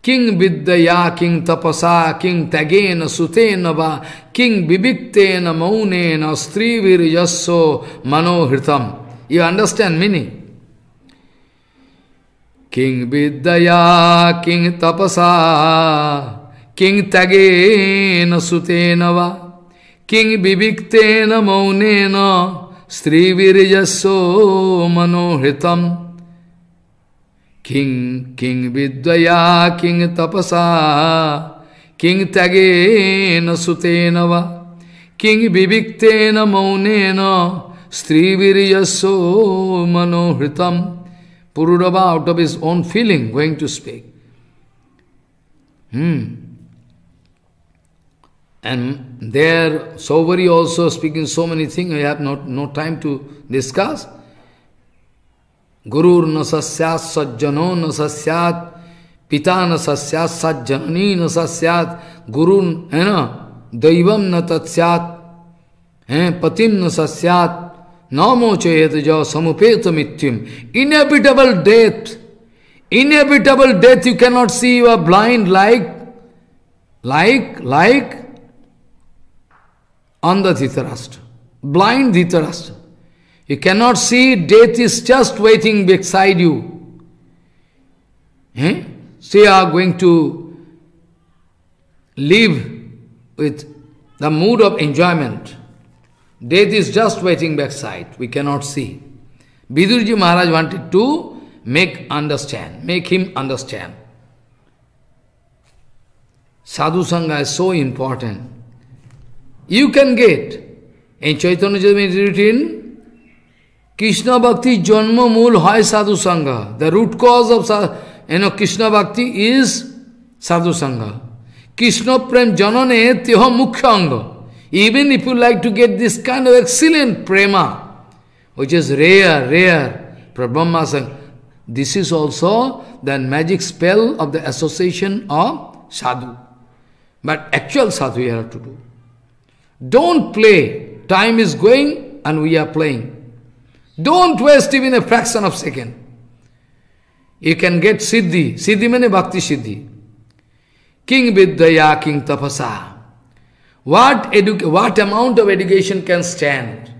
A: King Vidyaya, King Tapasa, King Tagena, Sutena Va, King Bibiktena, Maunena, Stri Virjasso, Manohritam. You understand meaning? King Vidyaya, King Tapasa, King Tagena, Sutena Va, King Bibiktena, Maunena, Stri Virjasso, Manohritam. King, King Vidyaya, King Tapasa, King Tagena Sutenava, King Viviktena Maunena, Stri Viryaso Manohritam. Pururava out of his own feeling going to speak. Hmm. And there, Saubhari also speaking so many things, I have not no time to discuss. गुरु न सस्यात सज्जनो न सस्यात पिता न सस्यात सज्जननी न सस्यात गुरु है ना दैवम न तत्स्यात है पतिम न सस्यात Namo chayetaja samupeta mityam. Inevitable death. Inevitable death you cannot see, you are blind like, like, like on the Dhritarashtra. Blind Dhritarashtra. You cannot see death is just waiting beside you. Eh? So you are going to live with the mood of enjoyment. Death is just waiting backside. We cannot see. Vidurji Maharaj wanted to make understand, make him understand. Sadhu Sangha is so important. You can get in Chaitanya Charitamrita written Krishna Bhakti Janma Mool Hai Sadhu Sangha. The root cause of you know, Krishna Bhakti is Sadhu Sangha. Krishna Prem Janane Tyoha Mukhya Even if you like to get this kind of excellent prema, which is rare, rare, Prabhama this is also the magic spell of the association of sadhu. But actual sadhu you have to do. Don't play. Time is going and we are playing. Don't waste even a fraction of second. You can get Siddhi. Siddhi means Bhakti Siddhi. King Vidyaya, King Tapasa. What, what amount of education can stand?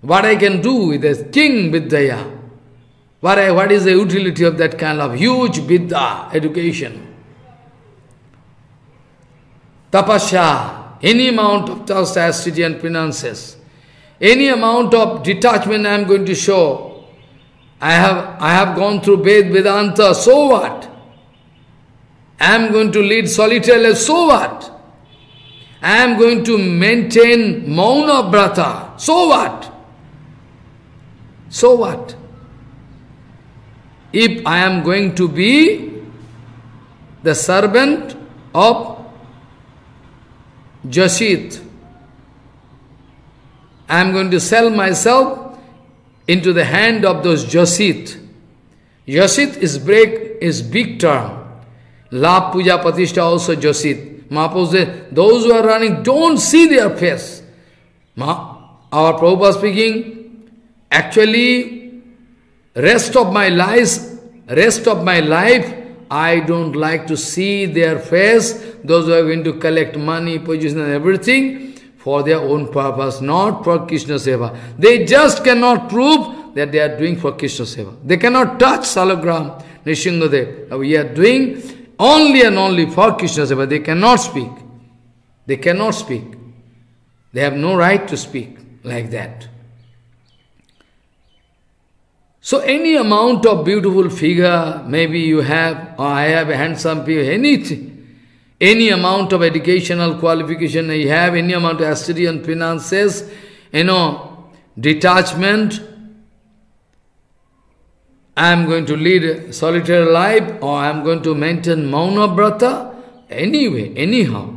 A: What I can do with a King Vidyaya? What, I, what is the utility of that kind of huge Vidya education? Tapasya, any amount of chastity and penances. any amount of detachment I am going to show. I have, I have gone through Ved Vedanta, so what? I am going to lead solitary life, so what? I am going to maintain Mauna Brata, so what? So what? If I am going to be the servant of Jasit, I am going to sell myself into the hand of those Jasit. Jasit is break is big term. La Puja Patishtha also Jasit. Mahaprabhu says, those who are running, don't see their face. Ma, our Prabhupada speaking, actually, rest of my life, rest of my life, I don't like to see their face, those who are going to collect money, position and everything, for their own purpose, not for Krishna Seva. They just cannot prove that they are doing for Krishna Seva. They cannot touch Salagram, Nrisinghadev. We are doing only and only for Krishna Seva. They cannot speak. They cannot speak. They have no right to speak like that. So any amount of beautiful figure, maybe you have, or I have a handsome figure, anything, any amount of educational qualification you have, any amount of Assyrian finances, you know, detachment, I am going to lead a solitary life or I am going to maintain Mauna Brata, anyway, anyhow.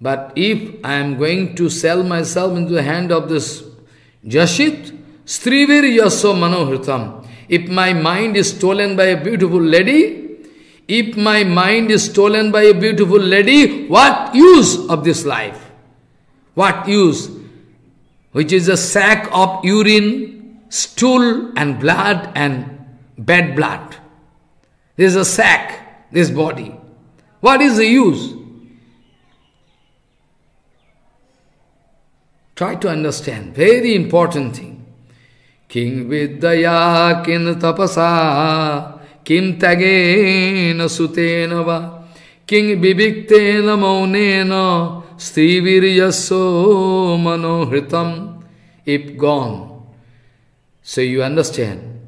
A: But if I am going to sell myself into the hand of this Jashit, Strivir Yaso Manohritam, if my mind is stolen by a beautiful lady, if my mind is stolen by a beautiful lady, what use of this life? What use? Which is a sack of urine, stool and blood and bad blood. This is a sack, this body. What is the use? Try to understand, very important thing. King Vidya kin tapasa kim tagena sutena va king viviktena maunena sthiviriyaso manohritam. ip gone, so you understand.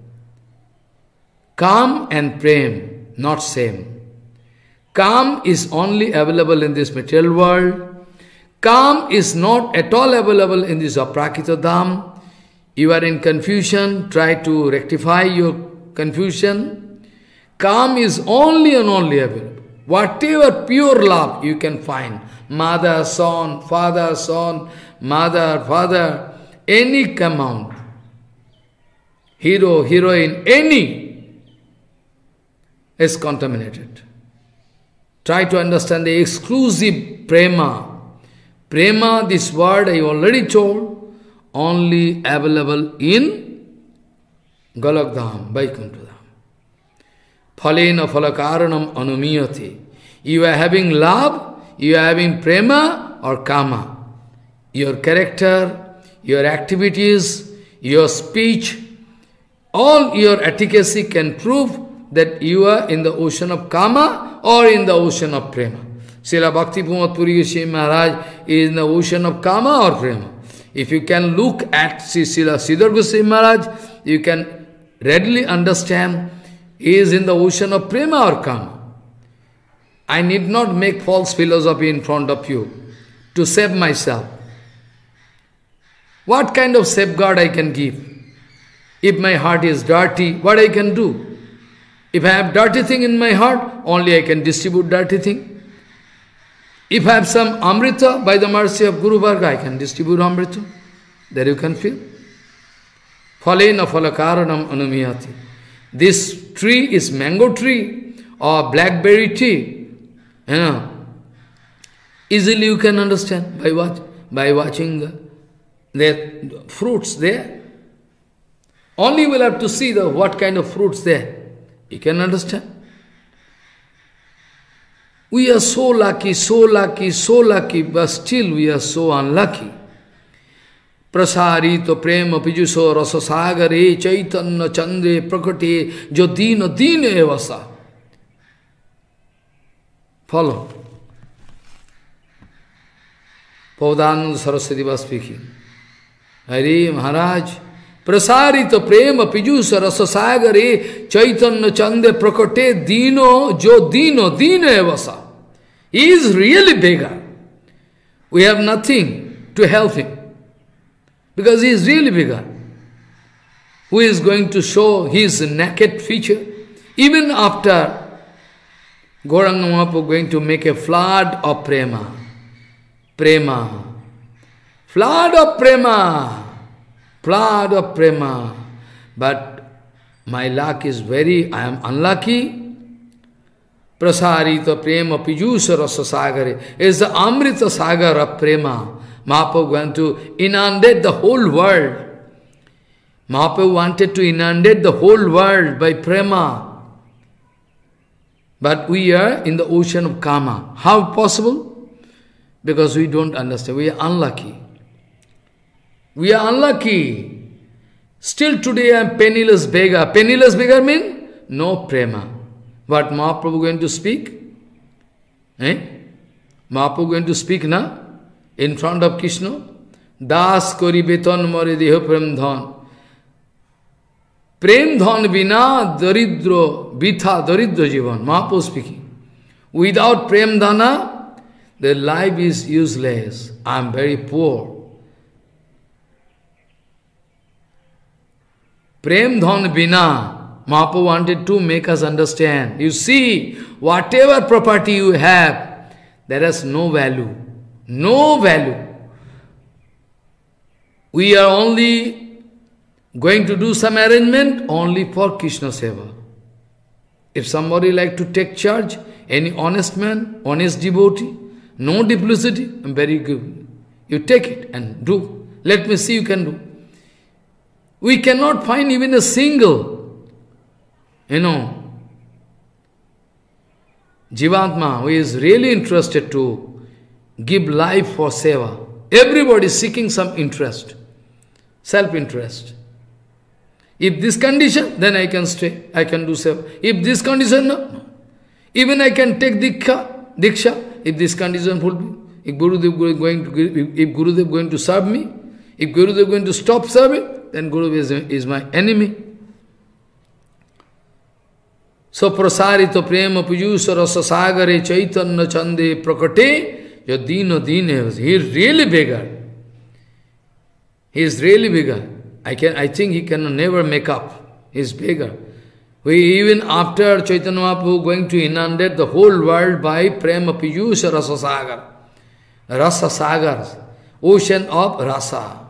A: Calm and prem, not same. Calm is only available in this material world. Calm is not at all available in this aprakrita dham. You are in confusion, try to rectify your confusion. Calm is only and only available. Whatever pure love you can find, mother, son, father, son, mother, father, any amount, hero, heroine, any is contaminated. Try to understand the exclusive prema. Prema, this word I already told, only available in Golokdham, Vaikuntha. Phalena phalakaranam anumiyati. You are having love, you are having prema or kama. Your character, your activities, your speech, all your efficacy can prove that you are in the ocean of kama or in the ocean of prema. Srila Bhakti Pumat Goswami Maharaj is in the ocean of kama or prema. If you can look at Srila Sridhar Goswami Maharaj, you can readily understand he is in the ocean of prema or kama. I need not make false philosophy in front of you to save myself. What kind of safeguard I can give? If my heart is dirty, what I can do? If I have dirty thing in my heart, only I can distribute dirty thing. If I have some amrita, by the mercy of Guru Varga, I can distribute amrita. There you can feel. Phalena phalakaranam anumiyati. This tree is mango tree or blackberry tree. You know, easily you can understand by? By watching the fruits there. Only we'll have to see the what kind of fruits there. You can understand. We are so lucky, so lucky, so lucky, but still we are so unlucky. Prasarito prema pijuso rasasagare chaitanya chandre prakati jodina dina evasa. Follow. Prabodhananda Saraswati was speaking. Hare Maharaj. Prasarita prema pijusa rasa sagare chaitanya chande prakate dino jo dino dino evasa. He is really beggar. We have nothing to help him. Because he is really beggar. Who is going to show his naked feature? Even after Gauranga Mahaprabhu going to make a flood of prema. Prema. Flood of prema. Flood of prema. But my luck is very, I am unlucky. Prasarita prema pijusa rasa sagare is the Amrita sagar of prema. Mahaprabhu went to inundate the whole world. Mahaprabhu wanted to inundate the whole world by prema. But we are in the ocean of karma. How possible? Because we don't understand. We are unlucky. We are unlucky. Still today I am penniless beggar. Penniless beggar means no prema. But Mahaprabhu going to speak? Eh? Mahaprabhu going to speak now? In front of Krishna? Das kori beton mare deho prem dhan. Prem dhan vina daridro, vitha daridro jivan. Mahaprabhu speaking. Without prem dhana, the life is useless. I am very poor. प्रेम धन बिना मापो wanted to make us understand you see what property you have there is no value no value we are only going to do some arrangement only for Krishna सेवा if someone like to take charge any honest man honest डिबोटी no duplicity very good you take it and do let me see you can do We cannot find even a single, you know, Jivatma who is really interested to give life for seva. Everybody is seeking some interest, self-interest. If this condition, then I can stay, I can do seva. If this condition, no. Even I can take diksha, diksha, if this condition fulfilled. If Gurudev going to if Gurudev going to serve me, if Gurudev is going to stop serving, then Gurudev is, is my enemy. So prasarito prema pujusha rasa sagare chaitanya chande prakate yadino dine. He is really beggar. He is really beggar. I can I think he can never make up. He's bigger. We even after Chaitanya Mahaprabhu going to inundate the whole world by Prema Piyusha Rasa Sagar. Rasa Sagars, ocean of rasa.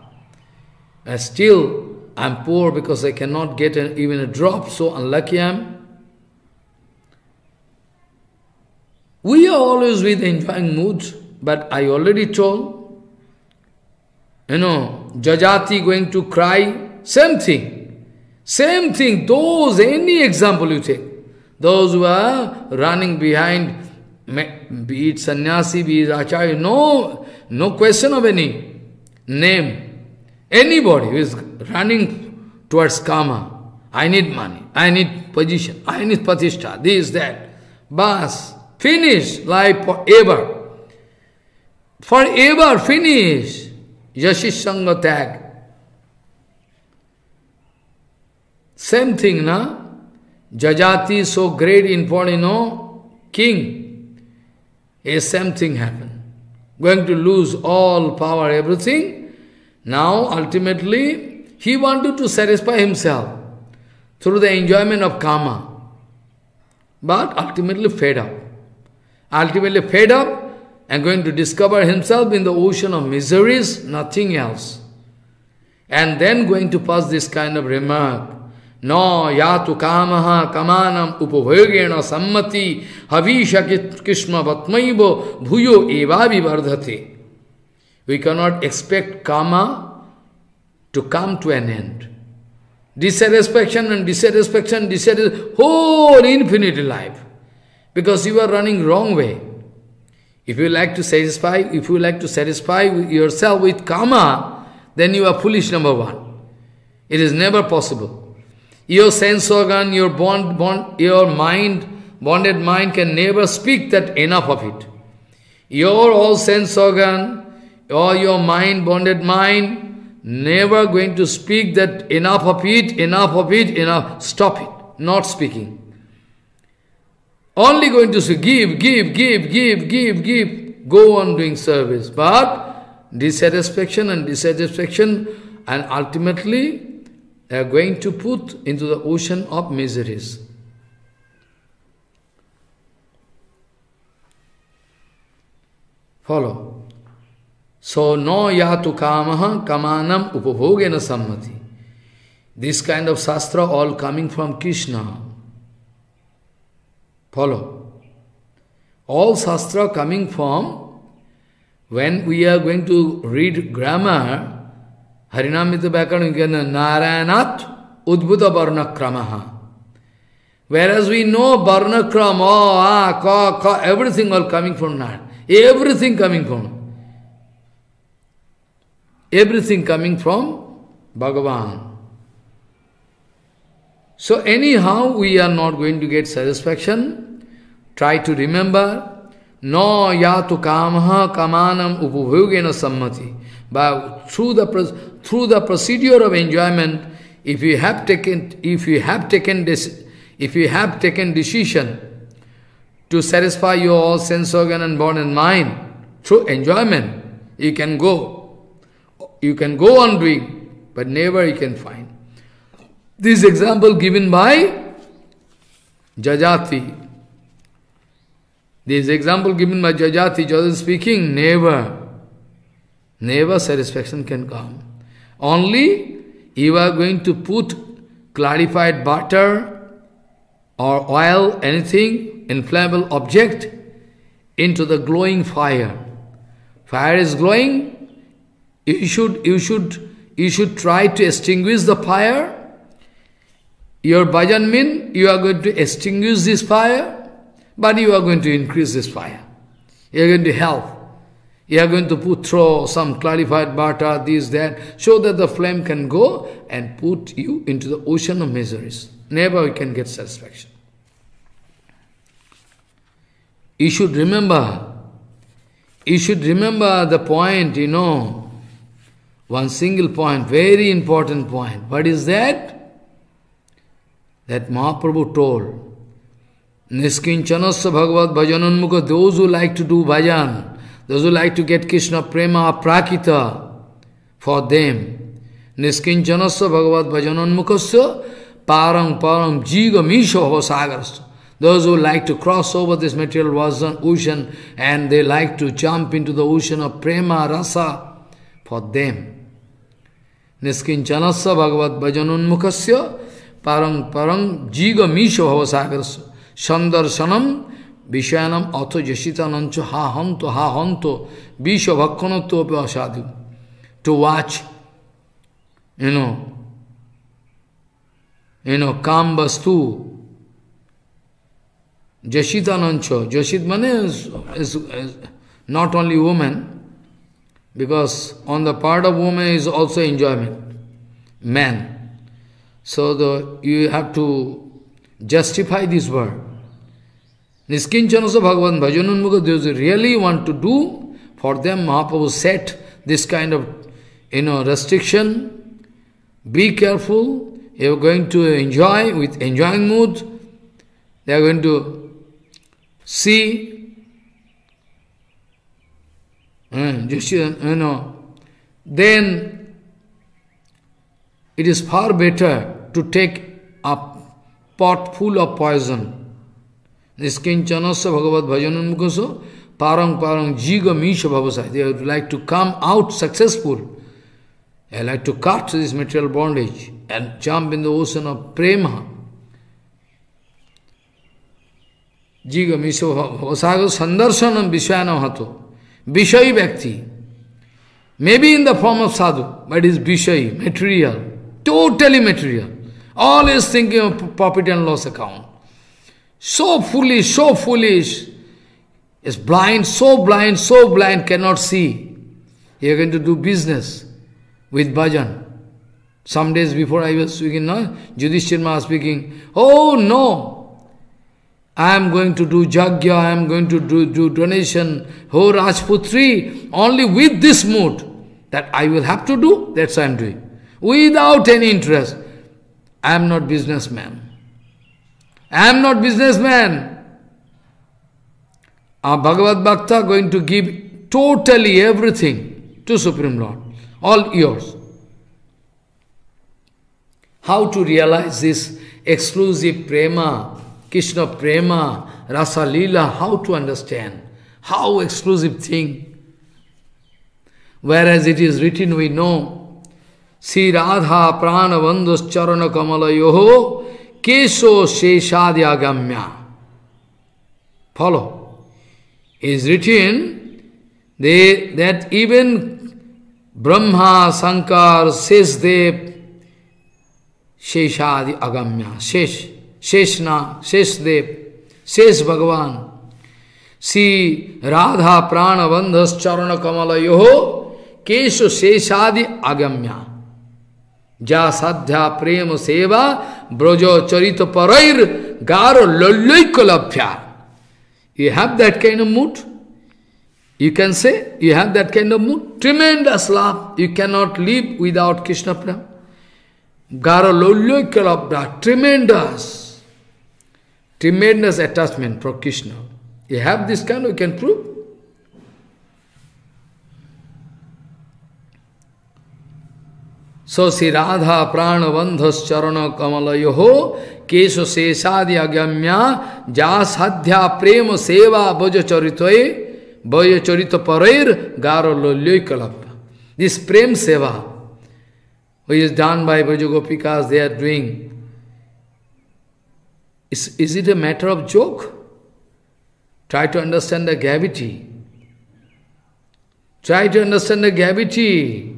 A: And still I'm poor because I cannot get an, even a drop, so unlucky I am. We are always with enjoying moods, but I already told you know, Jajati going to cry, same thing. Same thing, those, any example you take. Those who are running behind, be it sannyasi, be it acharya, no, no question of any name. Anybody who is running towards karma, I need money, I need position, I need patishtha, this, that. Bas, finish life forever. Forever finish. Yashishanga tag. Same thing, na? Jajati so great in you king. A same thing happened. Going to lose all power, everything. Now, ultimately, he wanted to satisfy himself through the enjoyment of karma. But ultimately fed up. Ultimately fed up, and going to discover himself in the ocean of miseries, nothing else. And then going to pass this kind of remark, No yatu kamaha kamanam upabhogena sammati havisha kishma vatmaibo bhuyo evavi vardhate. We cannot expect karma to come to an end. Dissatisfaction and dissatisfaction, dissatisfaction, whole infinite life. Because you are running wrong way. If you like to satisfy, if you like to satisfy yourself with karma, then you are foolish number one. It is never possible. Your sense organ, your bond, bond, your mind, bonded mind can never speak that enough of it. Your all sense organ, or your mind, bonded mind, never going to speak that enough of it, enough of it, enough, stop it, not speaking. Only going to say, give, give, give, give, give, give, go on doing service. But dissatisfaction and dissatisfaction, and ultimately they are going to put into the ocean of miseries. Follow. So no यह तो काम कमानम उपभोग न सम्मति। This kind of शास्त्र all coming from Krishna follow all शास्त्र coming from when we are going to read grammar हरिनामित व्याकरण नारायणाथ उद्भुत वर्ण क्रम वेर एज वी नो वर्ण क्रम ऑ आ क everything all coming from Narayana everything coming from Everything coming from Bhagavan. So anyhow, we are not going to get satisfaction. Try to remember, no yatu kamaha kamanam upubhogena sammati. But through the through the procedure of enjoyment, if you have taken if you have taken this if you have taken decision to satisfy your all sense organ and body and mind through enjoyment, you can go. You can go on doing, but never you can find. This example given by Jajati. This example given by Jajati, Jajati speaking, never, never satisfaction can come. Only you are going to put clarified butter or oil, anything, inflammable object, into the glowing fire. Fire is glowing, you should, you should, you should try to extinguish the fire your bhajan mean you are going to extinguish this fire, but you are going to increase this fire. You are going to help. You are going to put through some clarified butter, this, that, so that the flame can go and put you into the ocean of miseries. Never you can get satisfaction. You should remember, you should remember the point, you know, one single point, very important point. What is that? that Mahaprabhu told. Niskinchanasya Bhagavad Bhajanunmukha, those who like to do bhajan, those who like to get Krishna prema prakita for them. Niskinchanasya Bhagavad Bhajanunmukhasya parang parang jiga misho sagarasya. Those who like to cross over this material ocean and they like to jump into the ocean of prema rasa, for them. Niskinchanasya Bhagavad Bhajanunmukhasya parang parang jiga misho bhavasagarasya sandarsanam vishayanam atho jasitanancho ha hanto ha hanto visho bhakkanatto asadu. To watch, you know, you know, kam vastu, Jashitanancho. Jashit mane is, is, is not only woman, because on the part of woman is also enjoyment. Man. So the, you have to justify this word. Niskinchanasa Bhagavan Bhajanunmukha, those really want to do, for them Mahaprabhu set this kind of you know, restriction. Be careful, you are going to enjoy with enjoying mood. They are going to see, uh, just, you know, then it is far better to take a pot full of poison. Niskinchanasya bhagavad bhajanunmukaso parang parang jiga misha bhavasai. They would like to come out successful. They like to cut this material bondage and jump in the ocean of prema. Jiga misha bhavasaga sandarsanam vishwanam hato. Vishayi Bhakti. Maybe in the form of sadhu, but is Vishayi, material. Totally material. Always thinking of profit and loss account. So foolish, so foolish. Is blind, so blind, so blind, cannot see. You are going to do business with bhajan. Some days before I was speaking, no? Yudhishthir was speaking, oh no, I am going to do jagya, I am going to do, do donation, oh Rajputri, only with this mood. that I will have to do, that's I am doing. Without any interest. I am not businessman. I am not businessman. A Bhagavad Bhakta going to give totally everything to Supreme Lord. All yours. How to realize this exclusive prema, Krishna prema, Rasa Leela, how to understand? How exclusive thing. Whereas it is written, we know, Sri Radha Prana Vandus Charana Kamala Yoho Kesho Sheshadi Agamya. Follow. It is written they, that even Brahma, Sankar, Sesdev, Sheshadi Agamya, Shesh, Sheshna, Sheshdev, Shesh Bhagavan, Sri Radha Prana Bandhas Charana Kamala Yoho, Kesho Sheshadi Agamya. Ja sadhya prema seva brojo charita parair garo lolloikolabhya. You have that kind of mood? You can say, you have that kind of mood? Tremendous love. You cannot live without Krishna Prem. Garo lolloikolabhya. Tremendous. Tremendous attachment for Krishna. You have this kind, you can prove. So Sri Radha Prana Bandhas Charana Kamala Yoho Kesho Seshadi Agamya Jasadhya Prema Seva Bhaja Charitoe Bhaja Charito Parair Garo Lolyoy Kalapya. This Prem Seva, which is done by Brajagopikas, they are doing. Is, is it a matter of joke? Try to understand the gravity. Try to understand the gravity.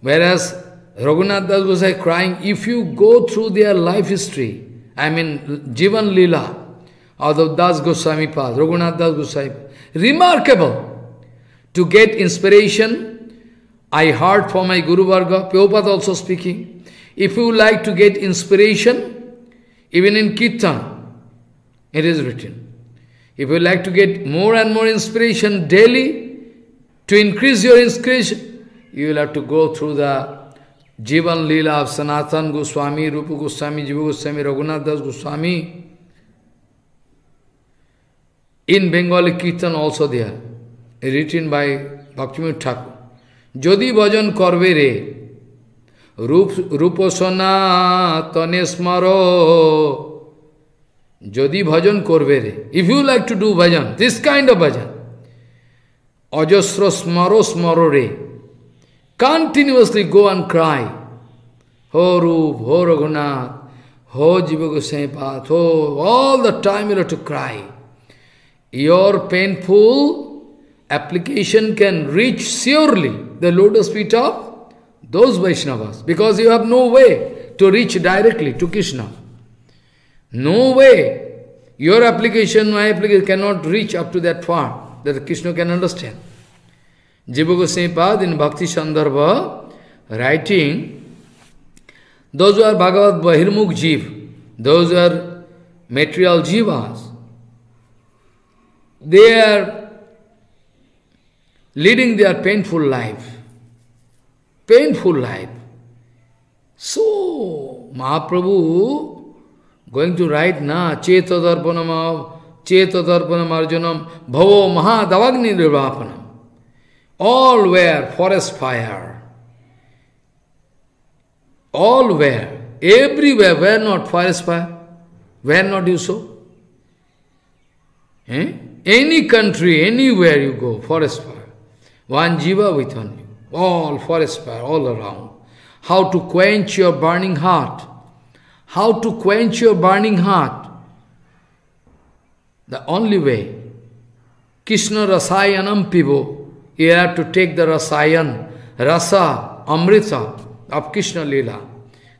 A: Whereas Raghunath Das Gosai crying, if you go through their life history, I mean Jivan Lila, of Das Goswami Pad, Raghunath Das Gosai, remarkable. To get inspiration, I heard from my Guru Varga, Prabhupada also speaking, if you like to get inspiration, even in Kirtan, it is written. If you like to get more and more inspiration daily, to increase your inspiration, you will have to go through the Jivan Leela of Sanatan Goswami, Rupa Goswami, Jiva Goswami, Raghunath Das Goswami. In Bengali Kirtan also there, written by Bhaktivinoda Thakur. Jodi bhajan karve re, রূপ, রূপসোনা তনে স্মর। যদি ভজন করবে রে if you like to do bhajan this kind of bhajan, অজস্র স্মর স্মর রে। Continuously go and Cry হো রূপ, হো রঘুনাথ, হো জীব গোসাই পাথ হো all the time you to cry your painful application can reach surely the lotus feet of those Vaishnavas, because you have no way to reach directly to Krishna. No way. Your application, my application cannot reach up to that far that Krishna can understand. Jiva Goswami in Bhakti Sandarbha writing, those who are Bhagavad Bahirmukh Jiv, those who are material jivas, they are leading their painful life. Painful life. So, Mahaprabhu going to write na Chetadarpanam Chetadarpanam Arjunam Bhavo Mahadavagni Nirvapanam. All were forest fire. All were. Everywhere were not forest fire. Were not you so? Eh? Any country, anywhere you go, forest fire. One jiva with one. All forest fire, all around. How to quench your burning heart. How to quench your burning heart. The only way. Krishna Rasayanam Pivo. You have to take the rasayan, rasa, amrita of Krishna Lila.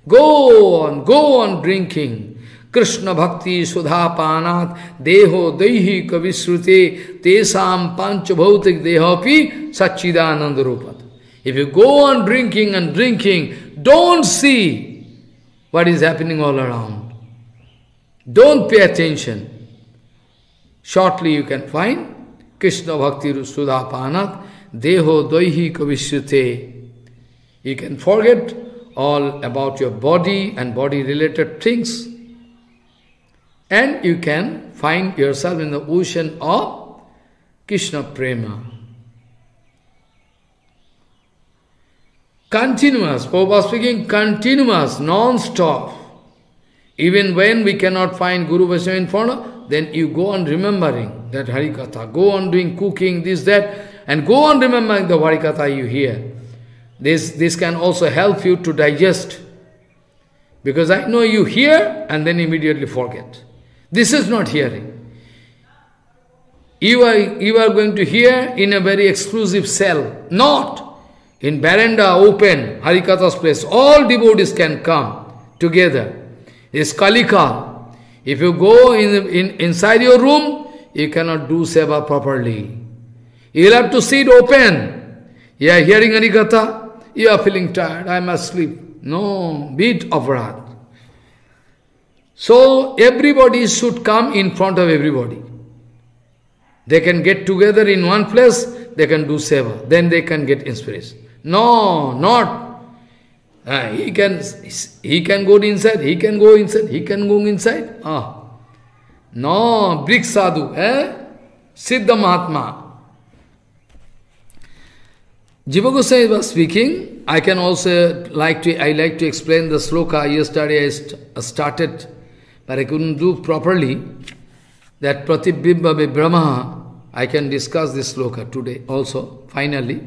A: Go on, go on drinking. Krishna Bhakti Sudha Panat Deho Dehi Kavisrute Tesam Panchabhautik Dehapi Sachidananda Rupat. If you go on drinking and drinking, don't see what is happening all around. Don't pay attention. Shortly you can find Krishna Bhakti Sudha Panat deho doihi kavishyate. You can forget all about your body and body related things. And you can find yourself in the ocean of Krishna Prema. Continuous, Prabhupada speaking, continuous, non-stop. Even when we cannot find Guru Vaishnava in front, then you go on remembering that Harikatha, go on doing cooking, this, that, and go on remembering the Harikatha you hear. This, this can also help you to digest. Because I know you hear and then immediately forget. This is not hearing. You are, you are going to hear in a very exclusive cell. Not. In veranda, open, Harikatha's place. All devotees can come together. It's Kalika. If you go in, in, inside your room, you cannot do seva properly. You'll have to sit open. You are hearing Harikatha, you are feeling tired, I must sleep. No, beat of wrath. So everybody should come in front of everybody. They can get together in one place, they can do seva, then they can get inspiration. No, not. Uh, he can he can go inside, he can go inside, he can go inside. Ah. No, Brick Sadhu, eh? Siddha Mahatma. Jiva Goswami was speaking. I can also like to I like to explain the sloka. Yesterday I st started but I couldn't do properly, that Pratibimba Brahma, I can discuss this sloka today also, finally.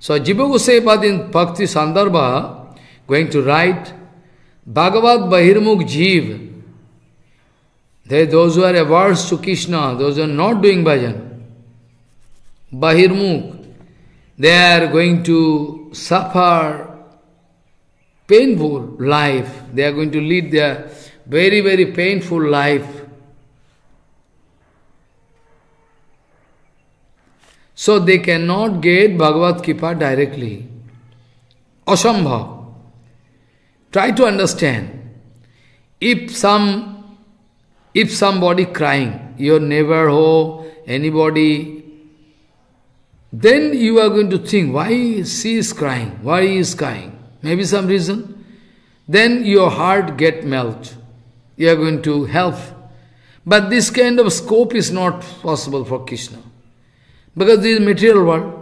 A: So Jiva Goswami in Bhakti Sandarbha going to write Bhagavad Bahirmukh Jeev. They, those who are averse to Krishna, those who are not doing bhajan, Bahirmukh, they are going to suffer painful life. They are going to lead their very, very painful life. So they cannot get Bhagavad Gita directly. Asambhav. Try to understand. If some if somebody crying, your neighbor or anybody, then you are going to think, why she is crying? Why he is crying? Maybe some reason. Then your heart get melt you are going to help. But this kind of scope is not possible for Krishna. Because this is material world.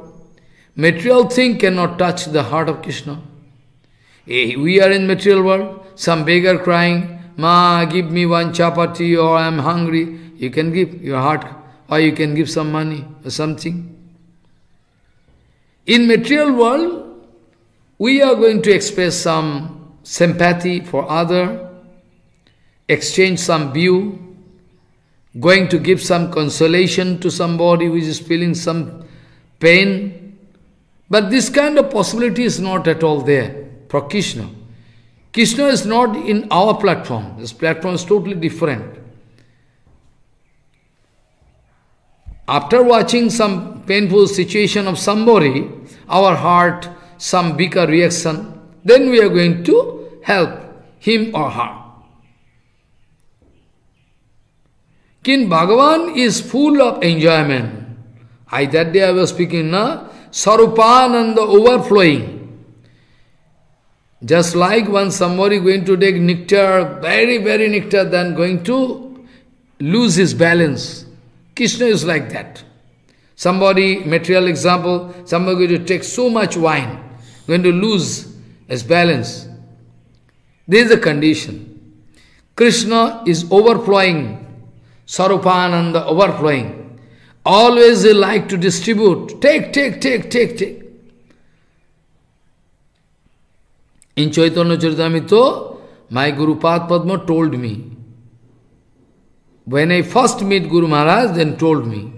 A: Material thing cannot touch the heart of Krishna. Eh, we are in material world. Some beggar crying, Ma, give me one chapati or I am hungry. You can give your heart or you can give some money or something. In material world, we are going to express some sympathy for other, exchange some view, going to give some consolation to somebody who is feeling some pain. But this kind of possibility is not at all there for Krishna. Krishna is not in our platform. This platform is totally different. After watching some painful situation of somebody, our heart, some bigger reaction, then we are going to help him or her. King Bhagavan is full of enjoyment. I that day I was speaking, na? Sarupananda overflowing. Just like when somebody going to take nectar, very, very nectar, then going to lose his balance. Krishna is like that. Somebody, material example, somebody going to take so much wine, going to lose his balance. This is the condition. Krishna is overflowing Sarupananda overflowing. Always they like to distribute. Take, take, take, take, take. In Chaitanya Charitamrita, my Guru Pad Padma told me, when I first meet Guru Maharaj, then told me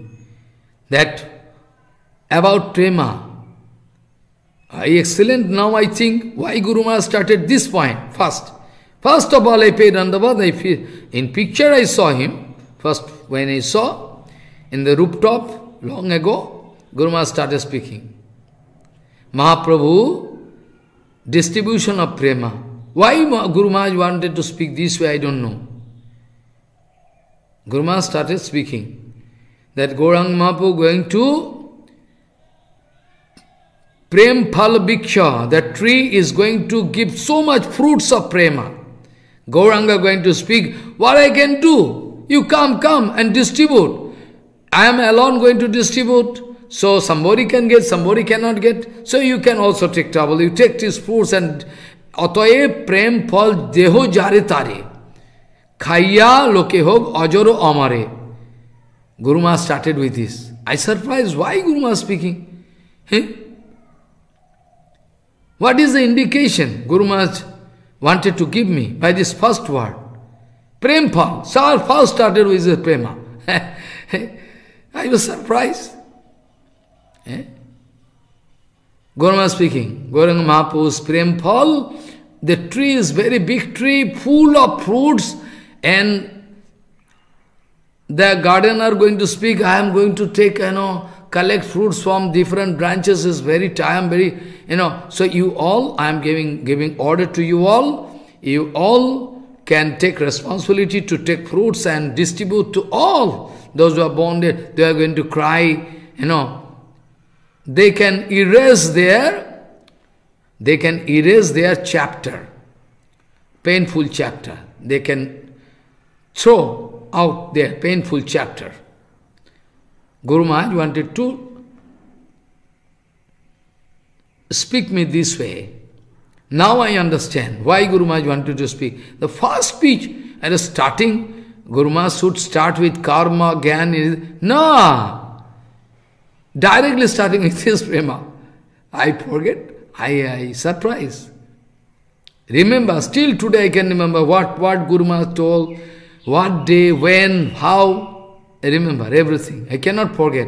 A: that about prema. I Excellent, now I think why Guru Maharaj started this point first. First of all, I paid Andavad, I feel, in picture I saw him, First, when I saw in the rooftop long ago, Guru Maharaj started speaking. Mahaprabhu, distribution of prema. Why Guru Maharaj wanted to speak this way, I don't know. Guru Maharaj started speaking that Gaurang Mahaprabhu going to Prem Phal Bhiksha, that tree is going to give so much fruits of prema. Gauranga going to speak, what I can do? You come, come and distribute. I am alone going to distribute. So somebody can get, somebody cannot get. So you can also take trouble. You take these fruits and অতএব প্রেম ফল দেহ যারে তারে খাইয়া লোকে হোক অজর অমারে Guruma started with this. I surprised why Guruma speaking. Hey? What is the indication Guru Maharaj wanted to give me by this first word? Prem Phal. Sir first started with the prema. [laughs] I was surprised. Eh? Guruma speaking. Gauranga Mahaprabhu's Prem the tree is very big tree, full of fruits, and the gardener going to speak, I am going to take, you know, collect fruits from different branches is very time, very, you know. So you all, I am giving giving order to you all. You all can take responsibility to take fruits and distribute to all those who are born there. They are going to cry, you know. They can erase their they can erase their chapter, painful chapter. They can throw out their painful chapter. Guru Maharaj wanted to speak me this way. Now I understand why Guru Maharaj wanted to speak. The first speech at the starting, Guru Maharaj should start with karma, gyan. No! Directly starting with this prema. I forget. I, I surprised. Remember, still today I can remember what, what Guru Maharaj told, what day, when, how. I remember everything. I cannot forget.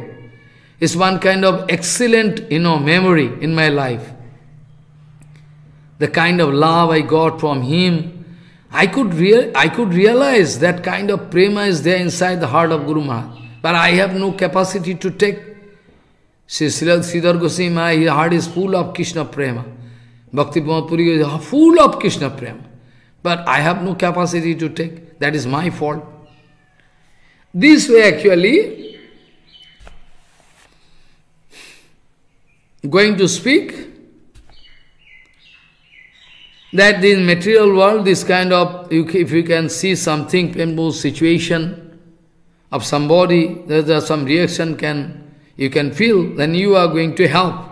A: It's one kind of excellent, you know, memory in my life. The kind of love I got from him, I could real, I could realize that kind of prema is there inside the heart of Guru Maharaj. But I have no capacity to take Sri Sridhar Goswami, his heart is full of Krishna Prema. Bhakti Puri is full of Krishna Prema. But I have no capacity to take. That is my fault. This way actually, going to speak, that this material world, this kind of, if you can see something, painful situation of somebody, there's some reaction can you can feel, then you are going to help.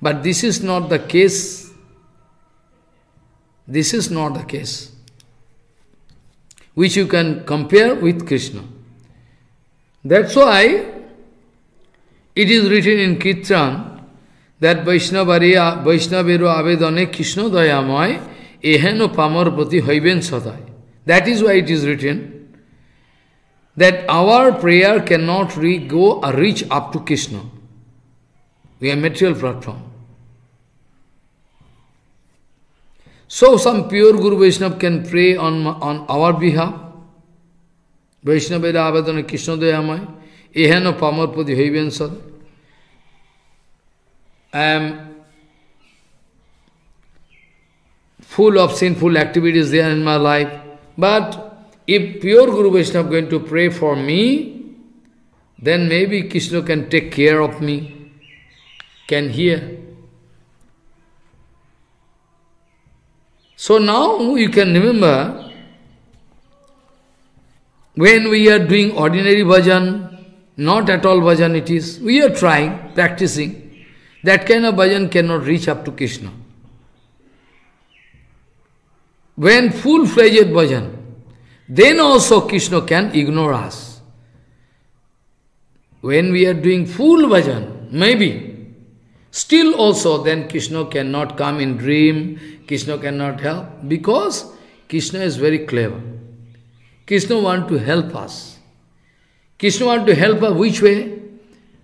A: But this is not the case. This is not the case. Which you can compare with Krishna. That's why it is written in Kirtan that Vaishnavariya, Vaishnaveru Avedane Krishna Dayamoy Eheno Pamar Prati Haiben Sadai. That is why it is written that our prayer cannot re go or reach up to Krishna. We are material platform. So some pure Guru Vaishnava can pray on, on our behalf. Vaishnava Avadana Krishna Dayamai, Ehano Pamarpadi Haivan Sad. I am full of sinful activities there in my life, but if pure Guru Vaishnava going to pray for me, then maybe Krishna can take care of me, can hear. So now you can remember, when we are doing ordinary bhajan, not at all bhajan it is, we are trying, practicing, that kind of bhajan cannot reach up to Krishna. When full-fledged bhajan, then also Krishna can ignore us. When we are doing full bhajan, maybe, still also then Krishna cannot come in dream, Krishna cannot help, because Krishna is very clever. Krishna want to help us. Krishna want to help us which way?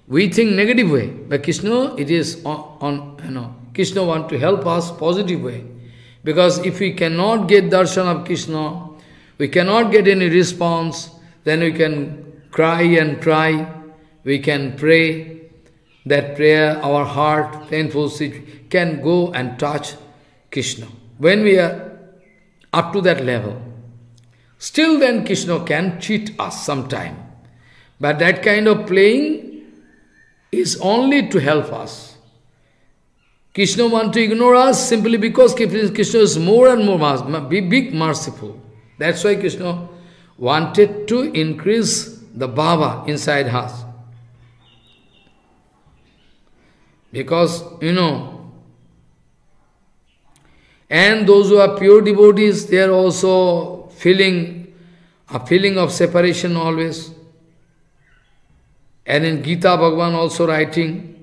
A: We think negative way, but Krishna, it is on, on you know, Krishna want to help us positive way. Because if we cannot get darshan of Krishna, we cannot get any response, then we can cry and cry, we can pray. That prayer, our heart, painful can go and touch Krishna. When we are up to that level, still then Krishna can cheat us sometime. But that kind of playing is only to help us. Krishna want to ignore us simply because Krishna is more and more be big merciful. That's why Krishna wanted to increase the bhava inside us. Because, you know, and those who are pure devotees, they are also feeling a feeling of separation always. And in Gita, Bhagavan also writing,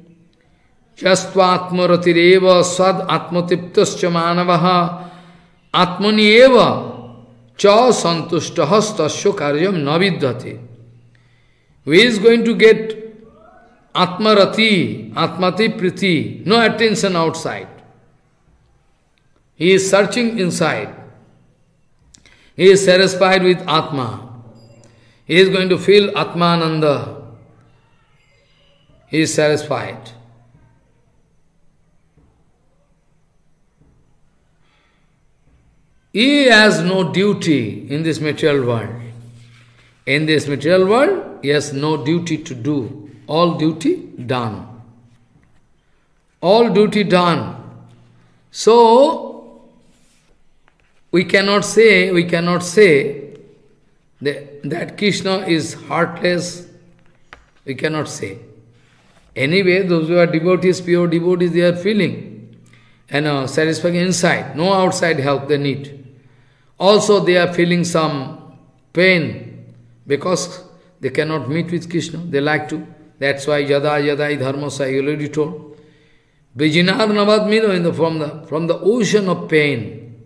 A: चस्वात्मरतिरव स्वाद आत्मतृप्त मानव आत्मनि च संतुष्ट स्तस्व कार्य न विद्वते way is going to get आत्मरति आत्मति प्रीति no attention outside he is searching inside he is satisfied with आत्मा he is going to feel Atmanand he is satisfied He has no duty in this material world. In this material world, he has no duty to do. All duty done. All duty done. So, we cannot say, we cannot say that, that Krishna is heartless. We cannot say. Anyway, those who are devotees, pure devotees, they are feeling and uh, satisfying inside. No outside help they need. Also they are feeling some pain because they cannot meet with Krishna. They like to. That's why yada yada dharmasa, I already told. Vijinar Navad Mino in the, from, the, from the ocean of pain.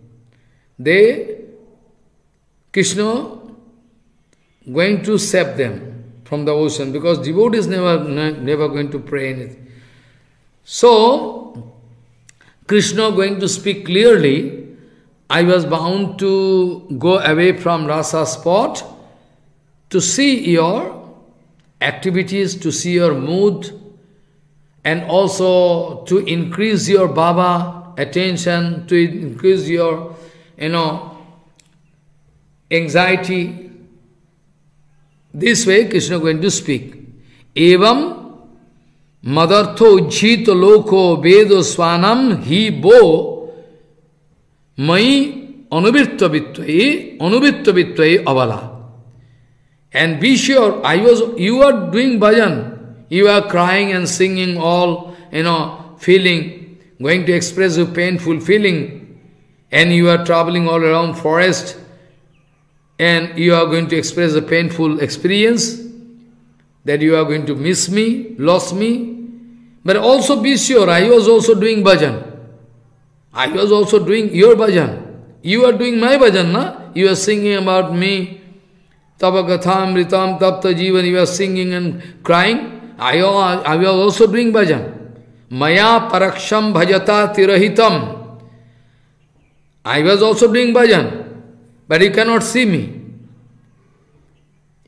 A: They, Krishna, going to save them from the ocean because devotees never, never going to pray anything. So, Krishna going to speak clearly I was bound to go away from rasa spot to see your activities, to see your mood, and also to increase your baba attention, to increase your, you know, anxiety. This way Krishna is going to speak. Evam madartho ujjito loko vedo swanam hi bo Mai anuvitta vittvai, anuvitta vittvai avala. And be sure, I was, you are doing bhajan, you are crying and singing all, you know, feeling, going to express a painful feeling, and you are traveling all around forest, and you are going to express a painful experience, that you are going to miss me, lost me, but also be sure, I was also doing bhajan. I was also doing your bhajan. You are doing my bhajan, na? You are singing about me. Tabakatham, ritam, tapta jivan, you are singing and crying. I, I was also doing bhajan. Maya paraksham bhajata tirahitam. I was also doing bhajan, but you cannot see me.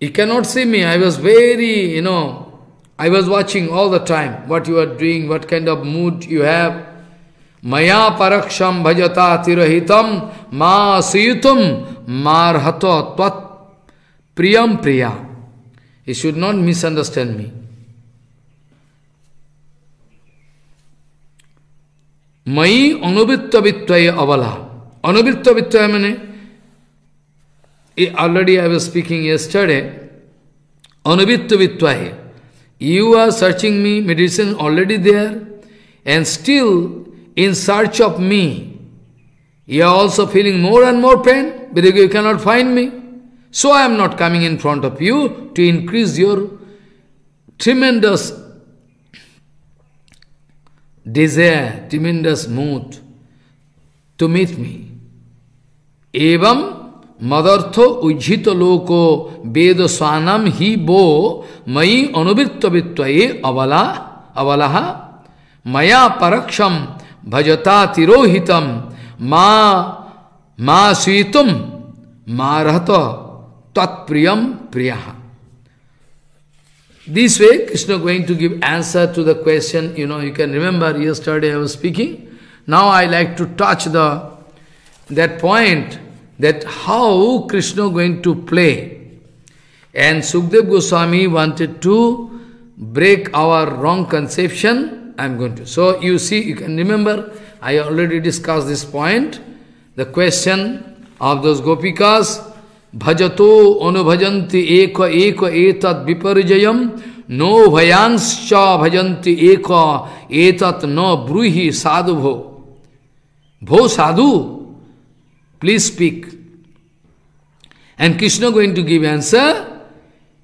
A: You cannot see me. I was very, you know, I was watching all the time what you are doing, what kind of mood you have. मया परक्षम भजता तिरहितम माँ सीयुतम मारहत त्वत् प्रियम प्रिया। You should not misunderstand me मई अनुवृत्त वित्तय अवला। अनुवृत्त वित्तय मैंने? ये ऑलरेडी आई वॉज़ स्पीकिंग ये yesterday. अनुवृत्त है you are searching me medicine already there and still in search of me. You are also feeling more and more pain because you cannot find me. So I am not coming in front of you to increase your tremendous desire, tremendous mood to meet me. Evam madartho ujhito loko vedo swanam hi bo mai anuvritta vittvaye avala avalaha maya paraksham भजता तिरोहितम मा मा सीतुम। मा रहतो। तत्प्रियम प्रिया this way Krishna going to give answer to the question you know you can remember you study I was speaking now I like to touch the that point that how Krishna going to play and Sukhdev Goswami wanted to break our wrong conception I'm going to. So you see, you can remember, I already discussed this point. The question of those gopikas, bhajato anubhajanti eka eka etat viparjayam no bhayanscha bhajanti eka etat no bruhi sadhubho. Bho Bho sadhu, please speak. And Krishna going to give answer,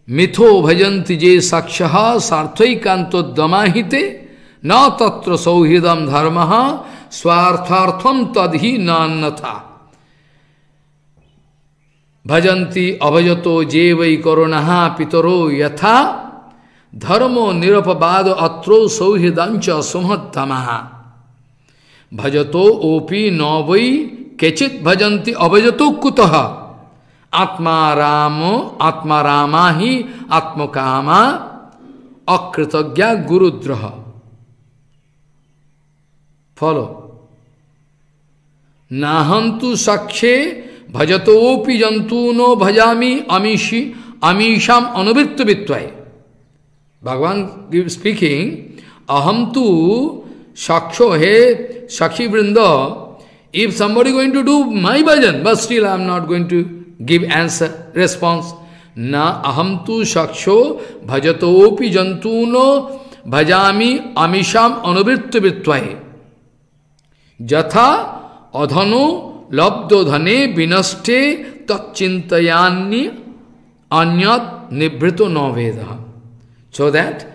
A: मिथो भजंति जे सक्ष सार्थकांतोदमाहिते न तत्र सौहृदम धर्म स्वार्थार्थम तदि नान्न था भजंती अभजतो जे वै करुण पितरो यथा, धर्मो निरपवाद अत्रो सौहृदंच सुमतम भजतो ओपी न वै, केचित भजंती अभजतो कुतः? आत्मा राम, आत्मा रामा ही आत्मकामा, अकृतज्ञा गुरुद्रह Follow. Nahantu sakshe bhajatopi jantuno bhajami amishi amisham anubhittu vitvai. Bhagavan is speaking, aham tu saksho he sakhi vrinda, if somebody going to do my bhajan, but still I am not going to give answer, response. Na aham tu saksho bhajatopi jantuno bhajami amisham anubhittu vitvai. Jatha adhano labdo dhane vinaste tachintayanni anyat nibrito no veda. So that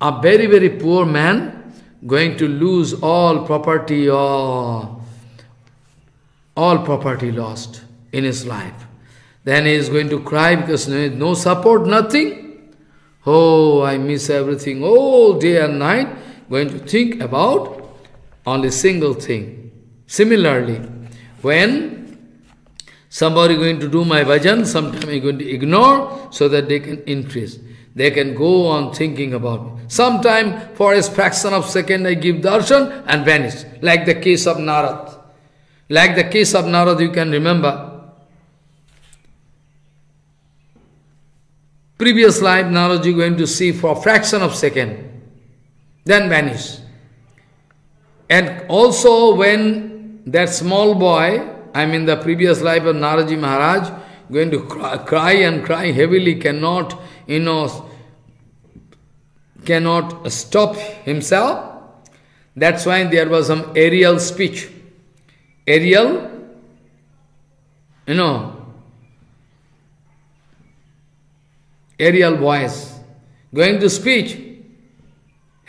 A: a very, very poor man going to lose all property or all property lost in his life. Then he is going to cry because no, no support, nothing. Oh, I miss everything all day and night. Going to think about only single thing. Similarly, when somebody going to do my bhajan, sometime I'm going to ignore so that they can increase. They can go on thinking about me. Sometime for a fraction of second I give darshan and vanish. Like the case of Narad. Like the case of Narad, you can remember. Previous life you're going to see for a fraction of second, then vanish. And also when that small boy, I mean the previous life of Naraji Maharaj, going to cry, cry and cry heavily, cannot, you know, cannot stop himself. That's why there was some aerial speech. Aerial, you know, aerial voice, going to speech.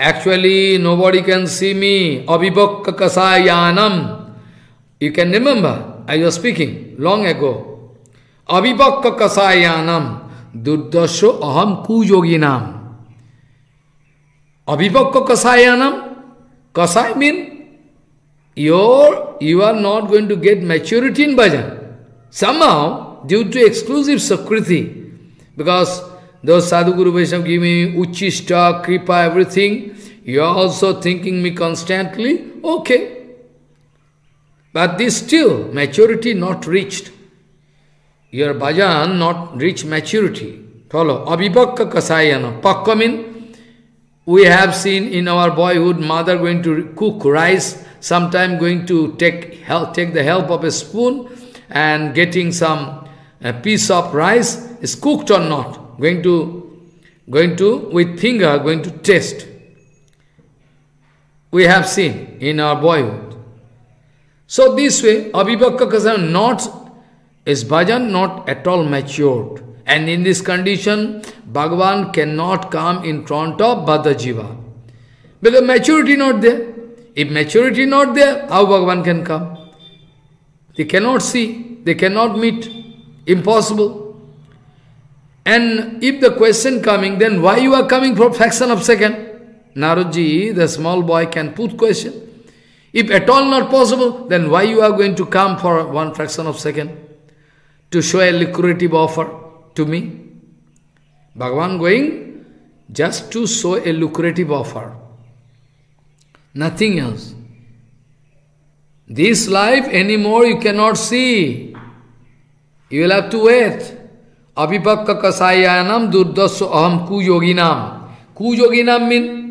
A: Actually, nobody can see me. Abhibhakka kasayanam. You can remember, I was speaking long ago. Abhibhakka kasayanam. Duddasho aham kujoginam. Abhibhakka kasayanam. Kasai mean you're, you are not going to get maturity in bhajan. Somehow, due to exclusive sakriti, because those Sadhguru Vaishnava give me Uchishta, Kripa, everything. You are also thinking me constantly. Okay. But this still, maturity not reached. Your bhajan not reached maturity. Follow. Abhibhakka kasayana. Pakka mean, we have seen in our boyhood, mother going to cook rice, sometime going to take help, take the help of a spoon and getting some piece of rice is cooked or not going to, going to, with finger, going to test. We have seen in our boyhood. So this way, Abhibhakka Kasam not, is bhajan not at all matured. And in this condition, Bhagavan cannot come in front of Baddha Jiva. Because maturity not there. If maturity not there, how Bhagavan can come? They cannot see, they cannot meet. Impossible. And if the question coming, then why you are coming for fraction of second? Naradji, the small boy, can put question. If at all not possible, then why you are going to come for one fraction of second? To show a lucrative offer to me? Bhagavan going just to show a lucrative offer. Nothing else. This life anymore you cannot see. You will have to wait. Abhipakka kasayanam durdaso aham kuyoginam. Kuyoginam mean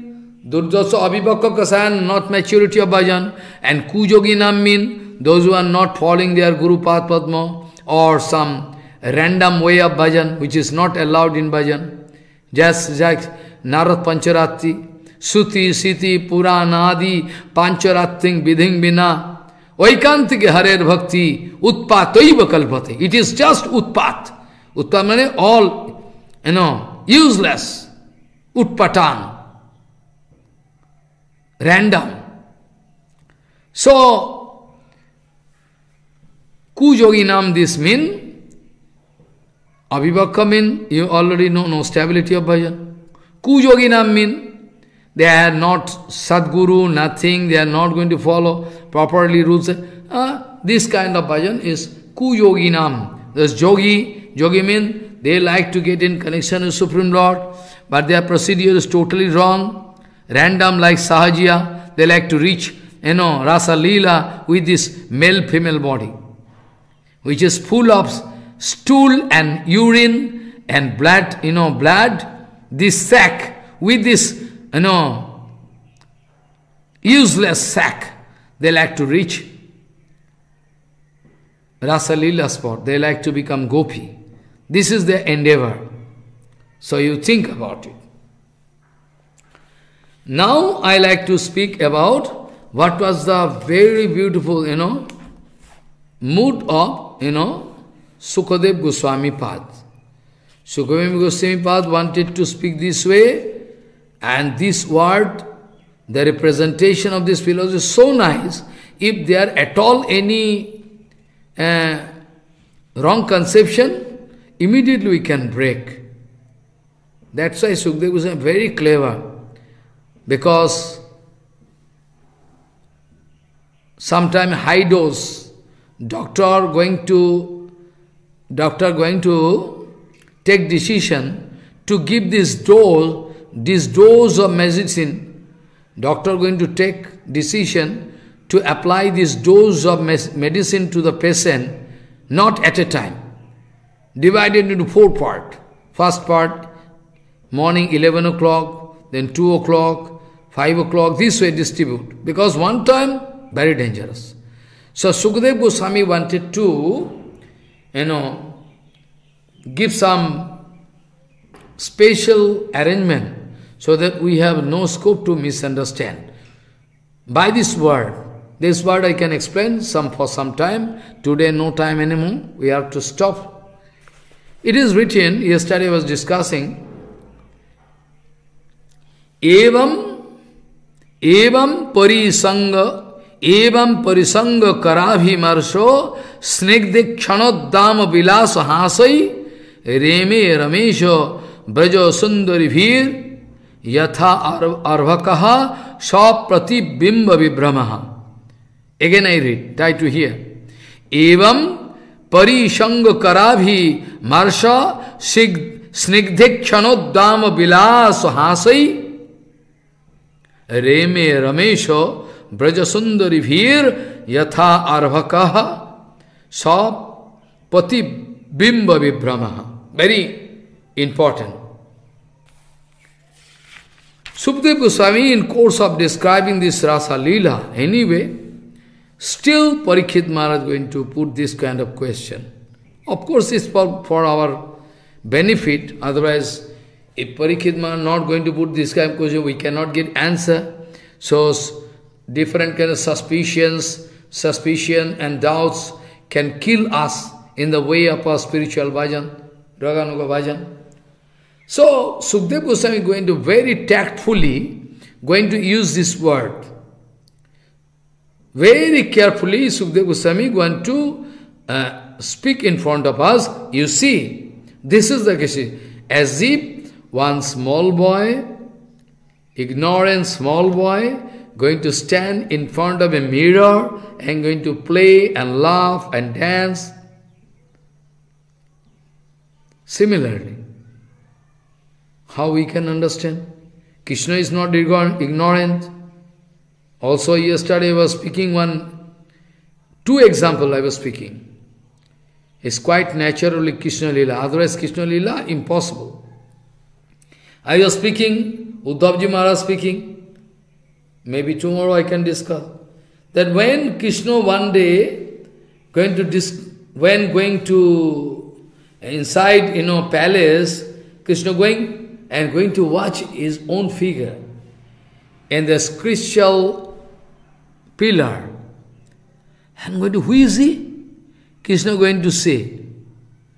A: Durjasa Abhivakka Kasayan, not maturity of bhajan. And Kujoginam mean those who are not following their Guru Pad Padma or some random way of bhajan which is not allowed in bhajan. Just like Narad Pancharati, Suti, Siti, Purana, Adi, Pancharating, Vidhing Bina, Vaikantik Harer Bhakti, Utpataiva Kalpate. It is just Utpat. Utpat means all, you know, useless. Utpatan random. So, Kujoginam this mean, Abhivakka mean, you already know, no stability of bhajan. Kujoginam mean, they are not Sadguru, nothing, they are not going to follow properly rules. Uh, this kind of bhajan is Kujoginam. This yogi, yogi mean, they like to get in connection with Supreme Lord, but their procedure is totally wrong. Random like Sahajiya, they like to reach, you know, Rasa Leela with this male-female body, which is full of stool and urine and blood, you know, blood, this sack, with this, you know, useless sack, they like to reach Rasa Leela spot, they like to become gopi. This is the endeavor. So you think about it. Now I like to speak about what was the very beautiful, you know, mood of, you know, Sukadev Goswami Pad. Sukadev Goswami Pad wanted to speak this way, and this word, the representation of this philosophy is so nice. If there are at all any uh, wrong conception, immediately we can break. That's why Sukdev was very clever. Because sometime high dose doctor going to doctor going to take decision to give this dose this dose of medicine. Doctor going to take decision to apply this dose of medicine to the patient not at a time divided into four part first part morning 11 o'clock then 2 o'clock 5 o'clock, this way distribute. Because one time, very dangerous. So Sukadev Goswami wanted to, you know, give some special arrangement so that we have no scope to misunderstand. By this word, this word I can explain some for some time. Today no time anymore. We have to stop. It is written, yesterday I was discussing, Evam एवं परिसंग एवं परिसंग कराभिमर्शो स्निग्ध क्षणोद्दाम विलास हासई रेमे रमेश ब्रज सुंदरी भीर यथा अर्भक सप्रतिबिंब विभ्रम again I read try to hear एवं परिसंग कराभि मर्ष स्निग्ध क्षणोद्दाम विलास हासई। रेमे रमेशो ब्रज सुंदरी भीर यथा अर्भक। सब पति बिंब विभ्रम। Very important Sukdev Goswami, in course of describing this Rasa Leela, anyway, still Parikshit Maharaj going to put this kind of question. Of course, it's for, for our benefit, otherwise if Parikshit Maharaj not going to put this kind of question, we cannot get answer. So different kind of suspicions, suspicion and doubts can kill us in the way of our spiritual bhajan, Raganuga bhajan. So Sukdev Goswami is going to very tactfully going to use this word. Very carefully Sukdev Goswami going to uh, speak in front of us. You see, this is the case. As if one small boy, ignorant small boy, going to stand in front of a mirror and going to play and laugh and dance. Similarly, how we can understand? Krishna is not ignorant. Also, yesterday I was speaking one, two example I was speaking. It's quite naturally Krishna Lila, otherwise Krishna Lila, impossible. I was speaking, Uddhavji Maharaj speaking. maybe tomorrow I can discuss, that when Krishna one day going to dis when going to inside you know palace, Krishna going and going to watch his own figure in this crystal pillar. And going to, who is he? Krishna going to say,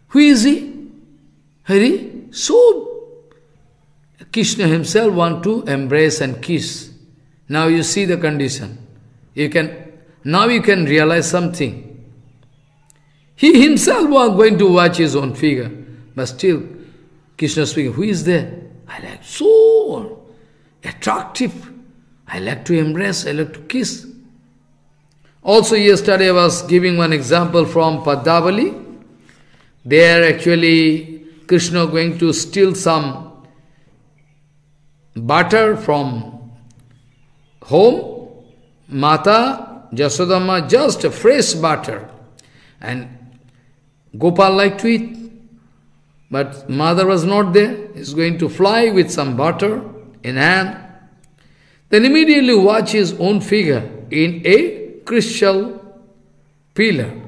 A: who is he? Hari? So, Krishna himself want to embrace and kiss. Now you see the condition. You can, now you can realize something. He himself was going to watch his own figure. But still, Krishna speaking, who is there? I like so attractive. I like to embrace, I like to kiss. Also yesterday I was giving one example from Padavali. There actually Krishna going to steal some butter from home. Mata Jasodama just fresh butter. And Gopal liked to eat. But mother was not there. He's going to fly with some butter in hand. Then immediately watch his own figure in a crystal pillar.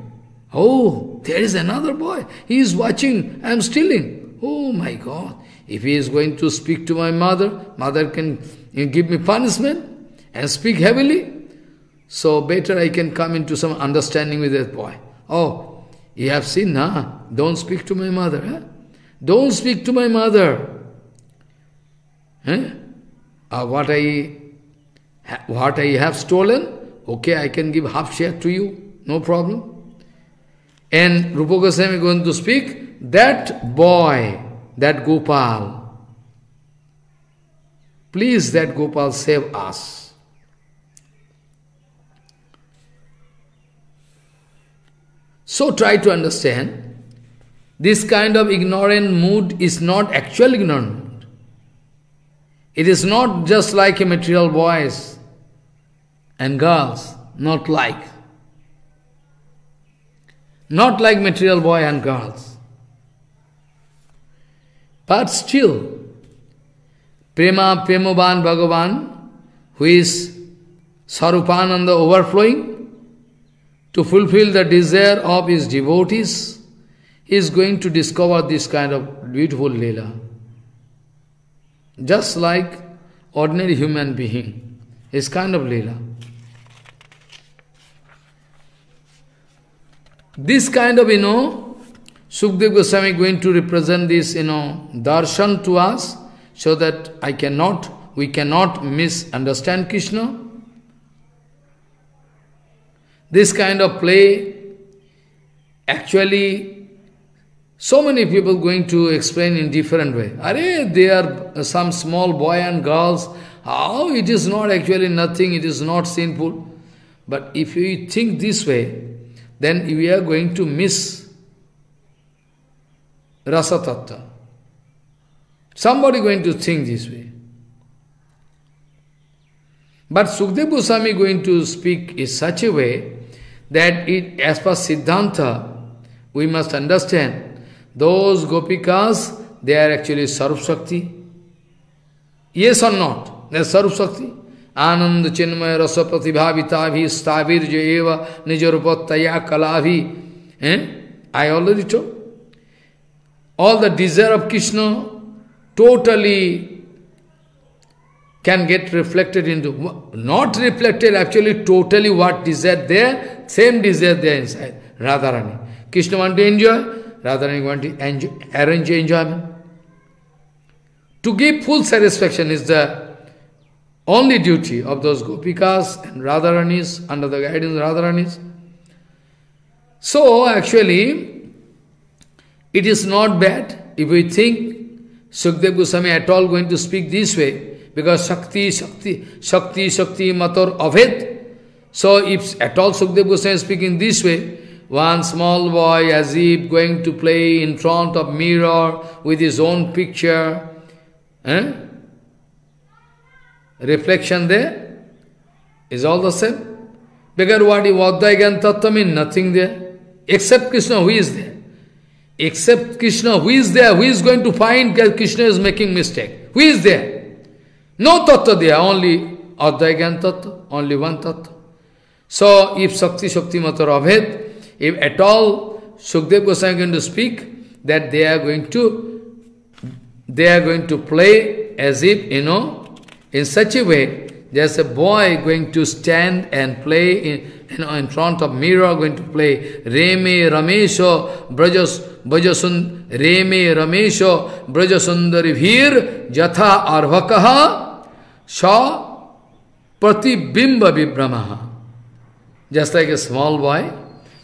A: Oh, there is another boy. He is watching. I am stealing. Oh my God. If he is going to speak to my mother, mother can give me punishment and speak heavily. So better I can come into some understanding with that boy. Oh, you have seen, nah? Don't speak to my mother. Don't speak to my mother. Huh? Uh, what I what I have stolen, okay, I can give half share to you, no problem. And Rupa Goswami going to speak, that boy, that Gopal, please that Gopal save us. So try to understand, this kind of ignorant mood is not actual ignorant. It is not just like a material boys and girls, not like. Not like material boy and girls. But still, Prema Premoban Bhagavan, who is Sarupananda overflowing, to fulfill the desire of his devotees, is going to discover this kind of beautiful lila. Just like ordinary human being, is kind of lila. This kind of, you know, Sukdev Goswami going to represent this, you know, darshan to us, so that I cannot, we cannot misunderstand Krishna, this kind of play, actually, so many people going to explain in different way. Are they are some small boy and girls. How it is not actually nothing, it is not sinful. But if you think this way, then we are going to miss rasa tattva. Somebody going to think this way. But Sukdev Goswami going to speak in such a way that it, as per Siddhanta, we must understand, those gopikas, they are actually Sarup Shakti. Yes or not? They are Sarup Shakti. Anand Chinmaya Rasa Pratibhavitavi Stavirja Eva Nijarupattaya Kalavi. Eh? I already told. All the desire of Krishna totally can get reflected into, not reflected, actually totally what desire there, same desire there inside, Radharani. Krishna want to enjoy, Radharani want to enjoy, arrange enjoyment. To give full satisfaction is the only duty of those gopikas and Radharanis, under the guidance of Radharanis. So, actually, it is not bad if we think Sukdev Goswami at all going to speak this way, because Shakti, Shakti, Shakti, Shakti, Matar, Aved. So if at all Sukdev Goswami is speaking this way, one small boy as if going to play in front of mirror with his own picture, eh? Reflection there is all the same. Vadvaigan Tattva mean? Nothing there. Except Krishna, who is there? Except Krishna, who is there? Who is going to find that Krishna is making mistake? Who is there? No tattva there, only Advaigan Tattva, only one Tattva. So, if Sakti Shakti Matar Abhed, if at all Sukdev Goswami is going to speak, that they are going to, they are going to play as if, you know, in such a way, there's a boy going to stand and play in, you know, in front of mirror, going to play Reme Ramesho Brajas Brajasun Reme Ramesho Brajasundari Vir Jatha Arvakaha Sha Pratibimba Vibramaha. Just like a small boy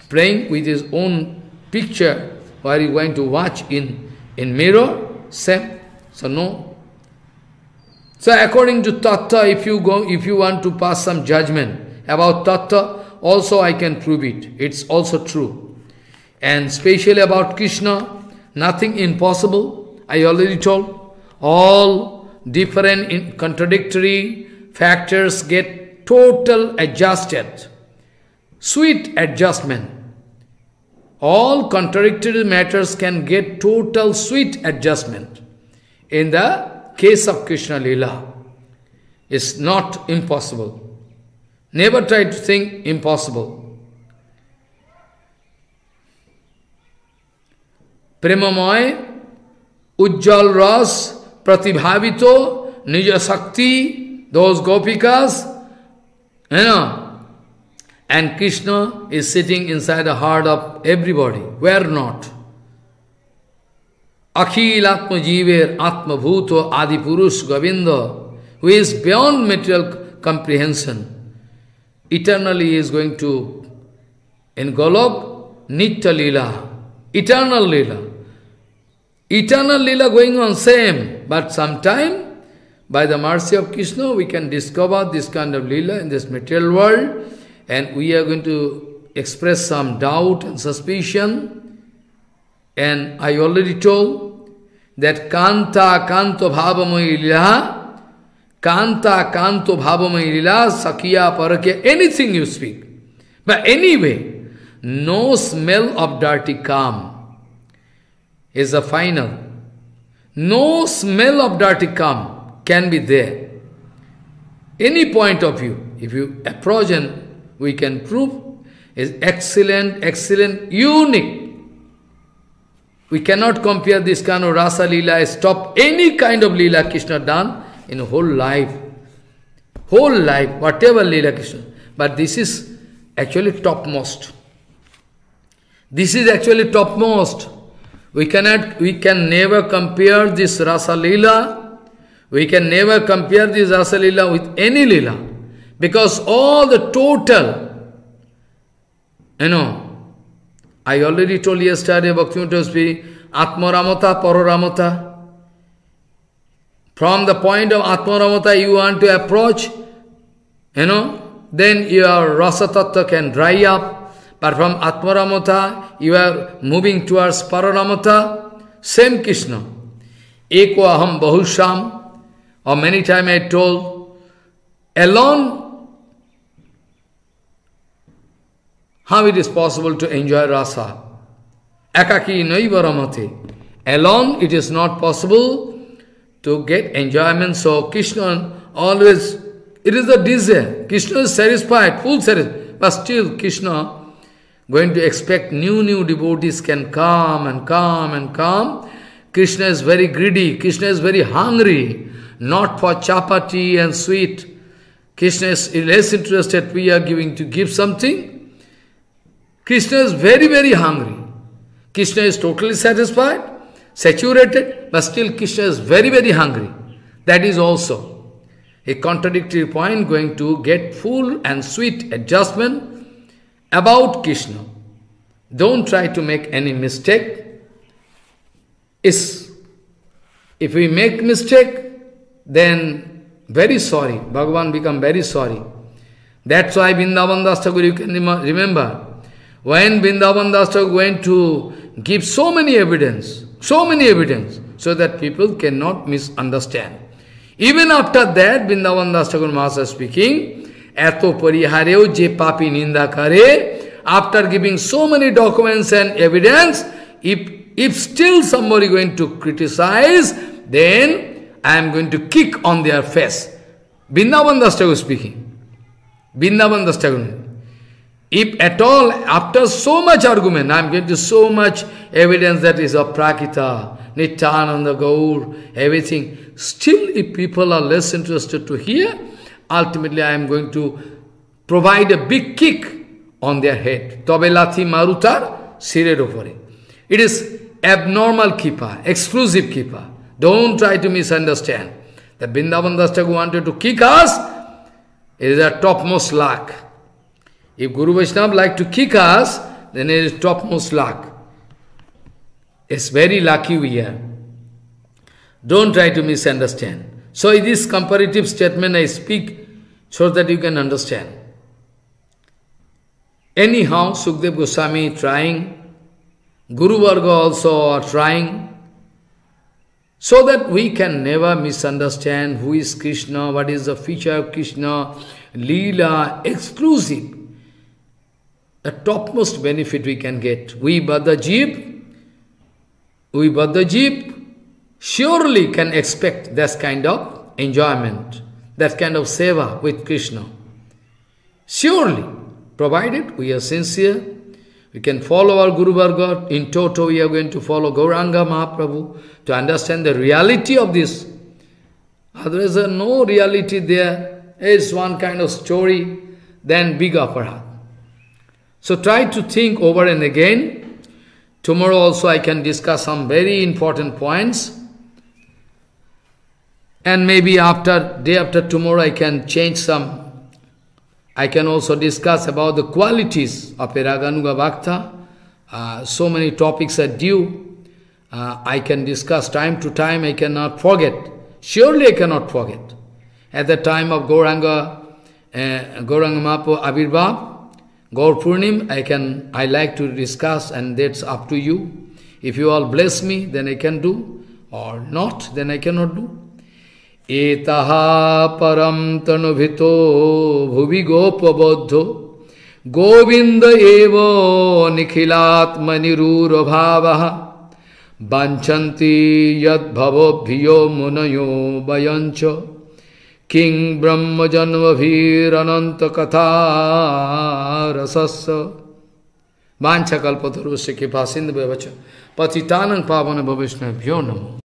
A: playing with his own picture while he going to watch in, in mirror, same. So no, so according to Tattva, if you go, if you want to pass some judgment about Tattva, also I can prove it. It's also true. And especially about Krishna, nothing impossible. I already told. All different contradictory factors get total adjusted. Sweet adjustment. All contradictory matters can get total sweet adjustment in the case of Krishna Lila is not impossible. Never try to think impossible. Premamoy, Ujjal Ras, Pratibhavito, Nija Sakti, those gopikas, you know, and Krishna is sitting inside the heart of everybody. Where not? Akhil Atma Jiver Atma Bhuto Adi Purush Govinda, who is beyond material comprehension, eternally is going to, in Golok, Nitya Lila, eternal Lila. Eternal Lila going on same, but sometime, by the mercy of Krishna, we can discover this kind of Lila in this material world, and we are going to express some doubt and suspicion, and I already told that Kanta Kanto Bhavamoyi Lila, Kanta Kanto Bhavamoyi Lila, Sakya Parakya, anything you speak. But anyway, no smell of dirty calm is the final. No smell of dirty calm can be there. Any point of view, if you approach and we can prove, is excellent, excellent, unique. We cannot compare this kind of rasa lila, stop any kind of lila Krishna done in whole life. Whole life, whatever lila Krishna. But this is actually topmost. This is actually topmost. We cannot, we can never compare this rasa lila. We can never compare this rasa lila with any lila. Because all the total, you know, I already told yesterday, Bhaktivinoda Atmaramata, Pararamata. From the point of Atmaramata you want to approach, you know, then your rasa tattva can dry up. But from Atmaramata, you are moving towards Pararamata, same Krishna. Eko aham bahusham, or many times I told, alone How it is possible to enjoy rasa? Akaki naivaramate. Alone it is not possible to get enjoyment. So Krishna always, it is the desire. Krishna is satisfied, full satisfied. But still Krishna going to expect new, new devotees can come and come and come. Krishna is very greedy. Krishna is very hungry. Not for chapati and sweet. Krishna is less interested. We are giving to give something. Krishna is very, very hungry. Krishna is totally satisfied, saturated, but still Krishna is very, very hungry. That is also a contradictory point going to get full and sweet adjustment about Krishna. Don't try to make any mistake. Is if we make mistake, then very sorry. Bhagavan become very sorry. That's why Vrindavan Das Thakur, you can remember, when Vrindavan went to give so many evidence, so many evidence, so that people cannot misunderstand. Even after that, Vrindavan Das Master speaking, Eto parihareo je papi ninda kare, after giving so many documents and evidence, if, if still somebody going to criticize, then I am going to kick on their face. Vrindavan Das speaking. Vrindavan. If at all, after so much argument, I am getting so much evidence that is of Prakita, Nityananda, Gaur, everything, still if people are less interested to hear, ultimately I am going to provide a big kick on their head. Tobe lathi marutar opore. It is abnormal kripa, exclusive kripa. Don't try to misunderstand. The Das Thakur wanted to kick us, it is a topmost luck. If Guru Vaishnava like to kick us, then it is topmost luck. It's very lucky we are. Don't try to misunderstand. So in this comparative statement I speak so that you can understand. Anyhow, Sukdev Goswami trying, Guru Varga also are trying, so that we can never misunderstand who is Krishna, what is the feature of Krishna, Leela, exclusive the topmost benefit we can get. We Badajib, we Badajib surely can expect that kind of enjoyment, that kind of seva with Krishna. Surely, provided we are sincere, we can follow our Guru Varga. In toto, we are going to follow Gauranga Mahaprabhu to understand the reality of this. Otherwise, there is no reality there. It's one kind of story, then big aparat. So try to think over and again. Tomorrow also I can discuss some very important points. And maybe after, day after tomorrow I can change some. I can also discuss about the qualities of a Raganuga Bhakta. Uh, so many topics are due. Uh, I can discuss time to time, I cannot forget. Surely I cannot forget. At the time of Gauranga, uh, Gauranga Gaur Purnim, I can, I like to discuss and that's up to you. If you all bless me, then I can do, or not, then I cannot do. Etaha param tanubhito bhuvi gopabodho govinda evo nikhilatmaniruro bhavaha banchanti yad bhavobhiyo किं ब्रह्मजन्मभिरनन्तकथा रसस्य वाञ्छकल्पतरुस्य कृपासिन्द वचन। पतितानंग पावन भविष्णभ्यो नमो।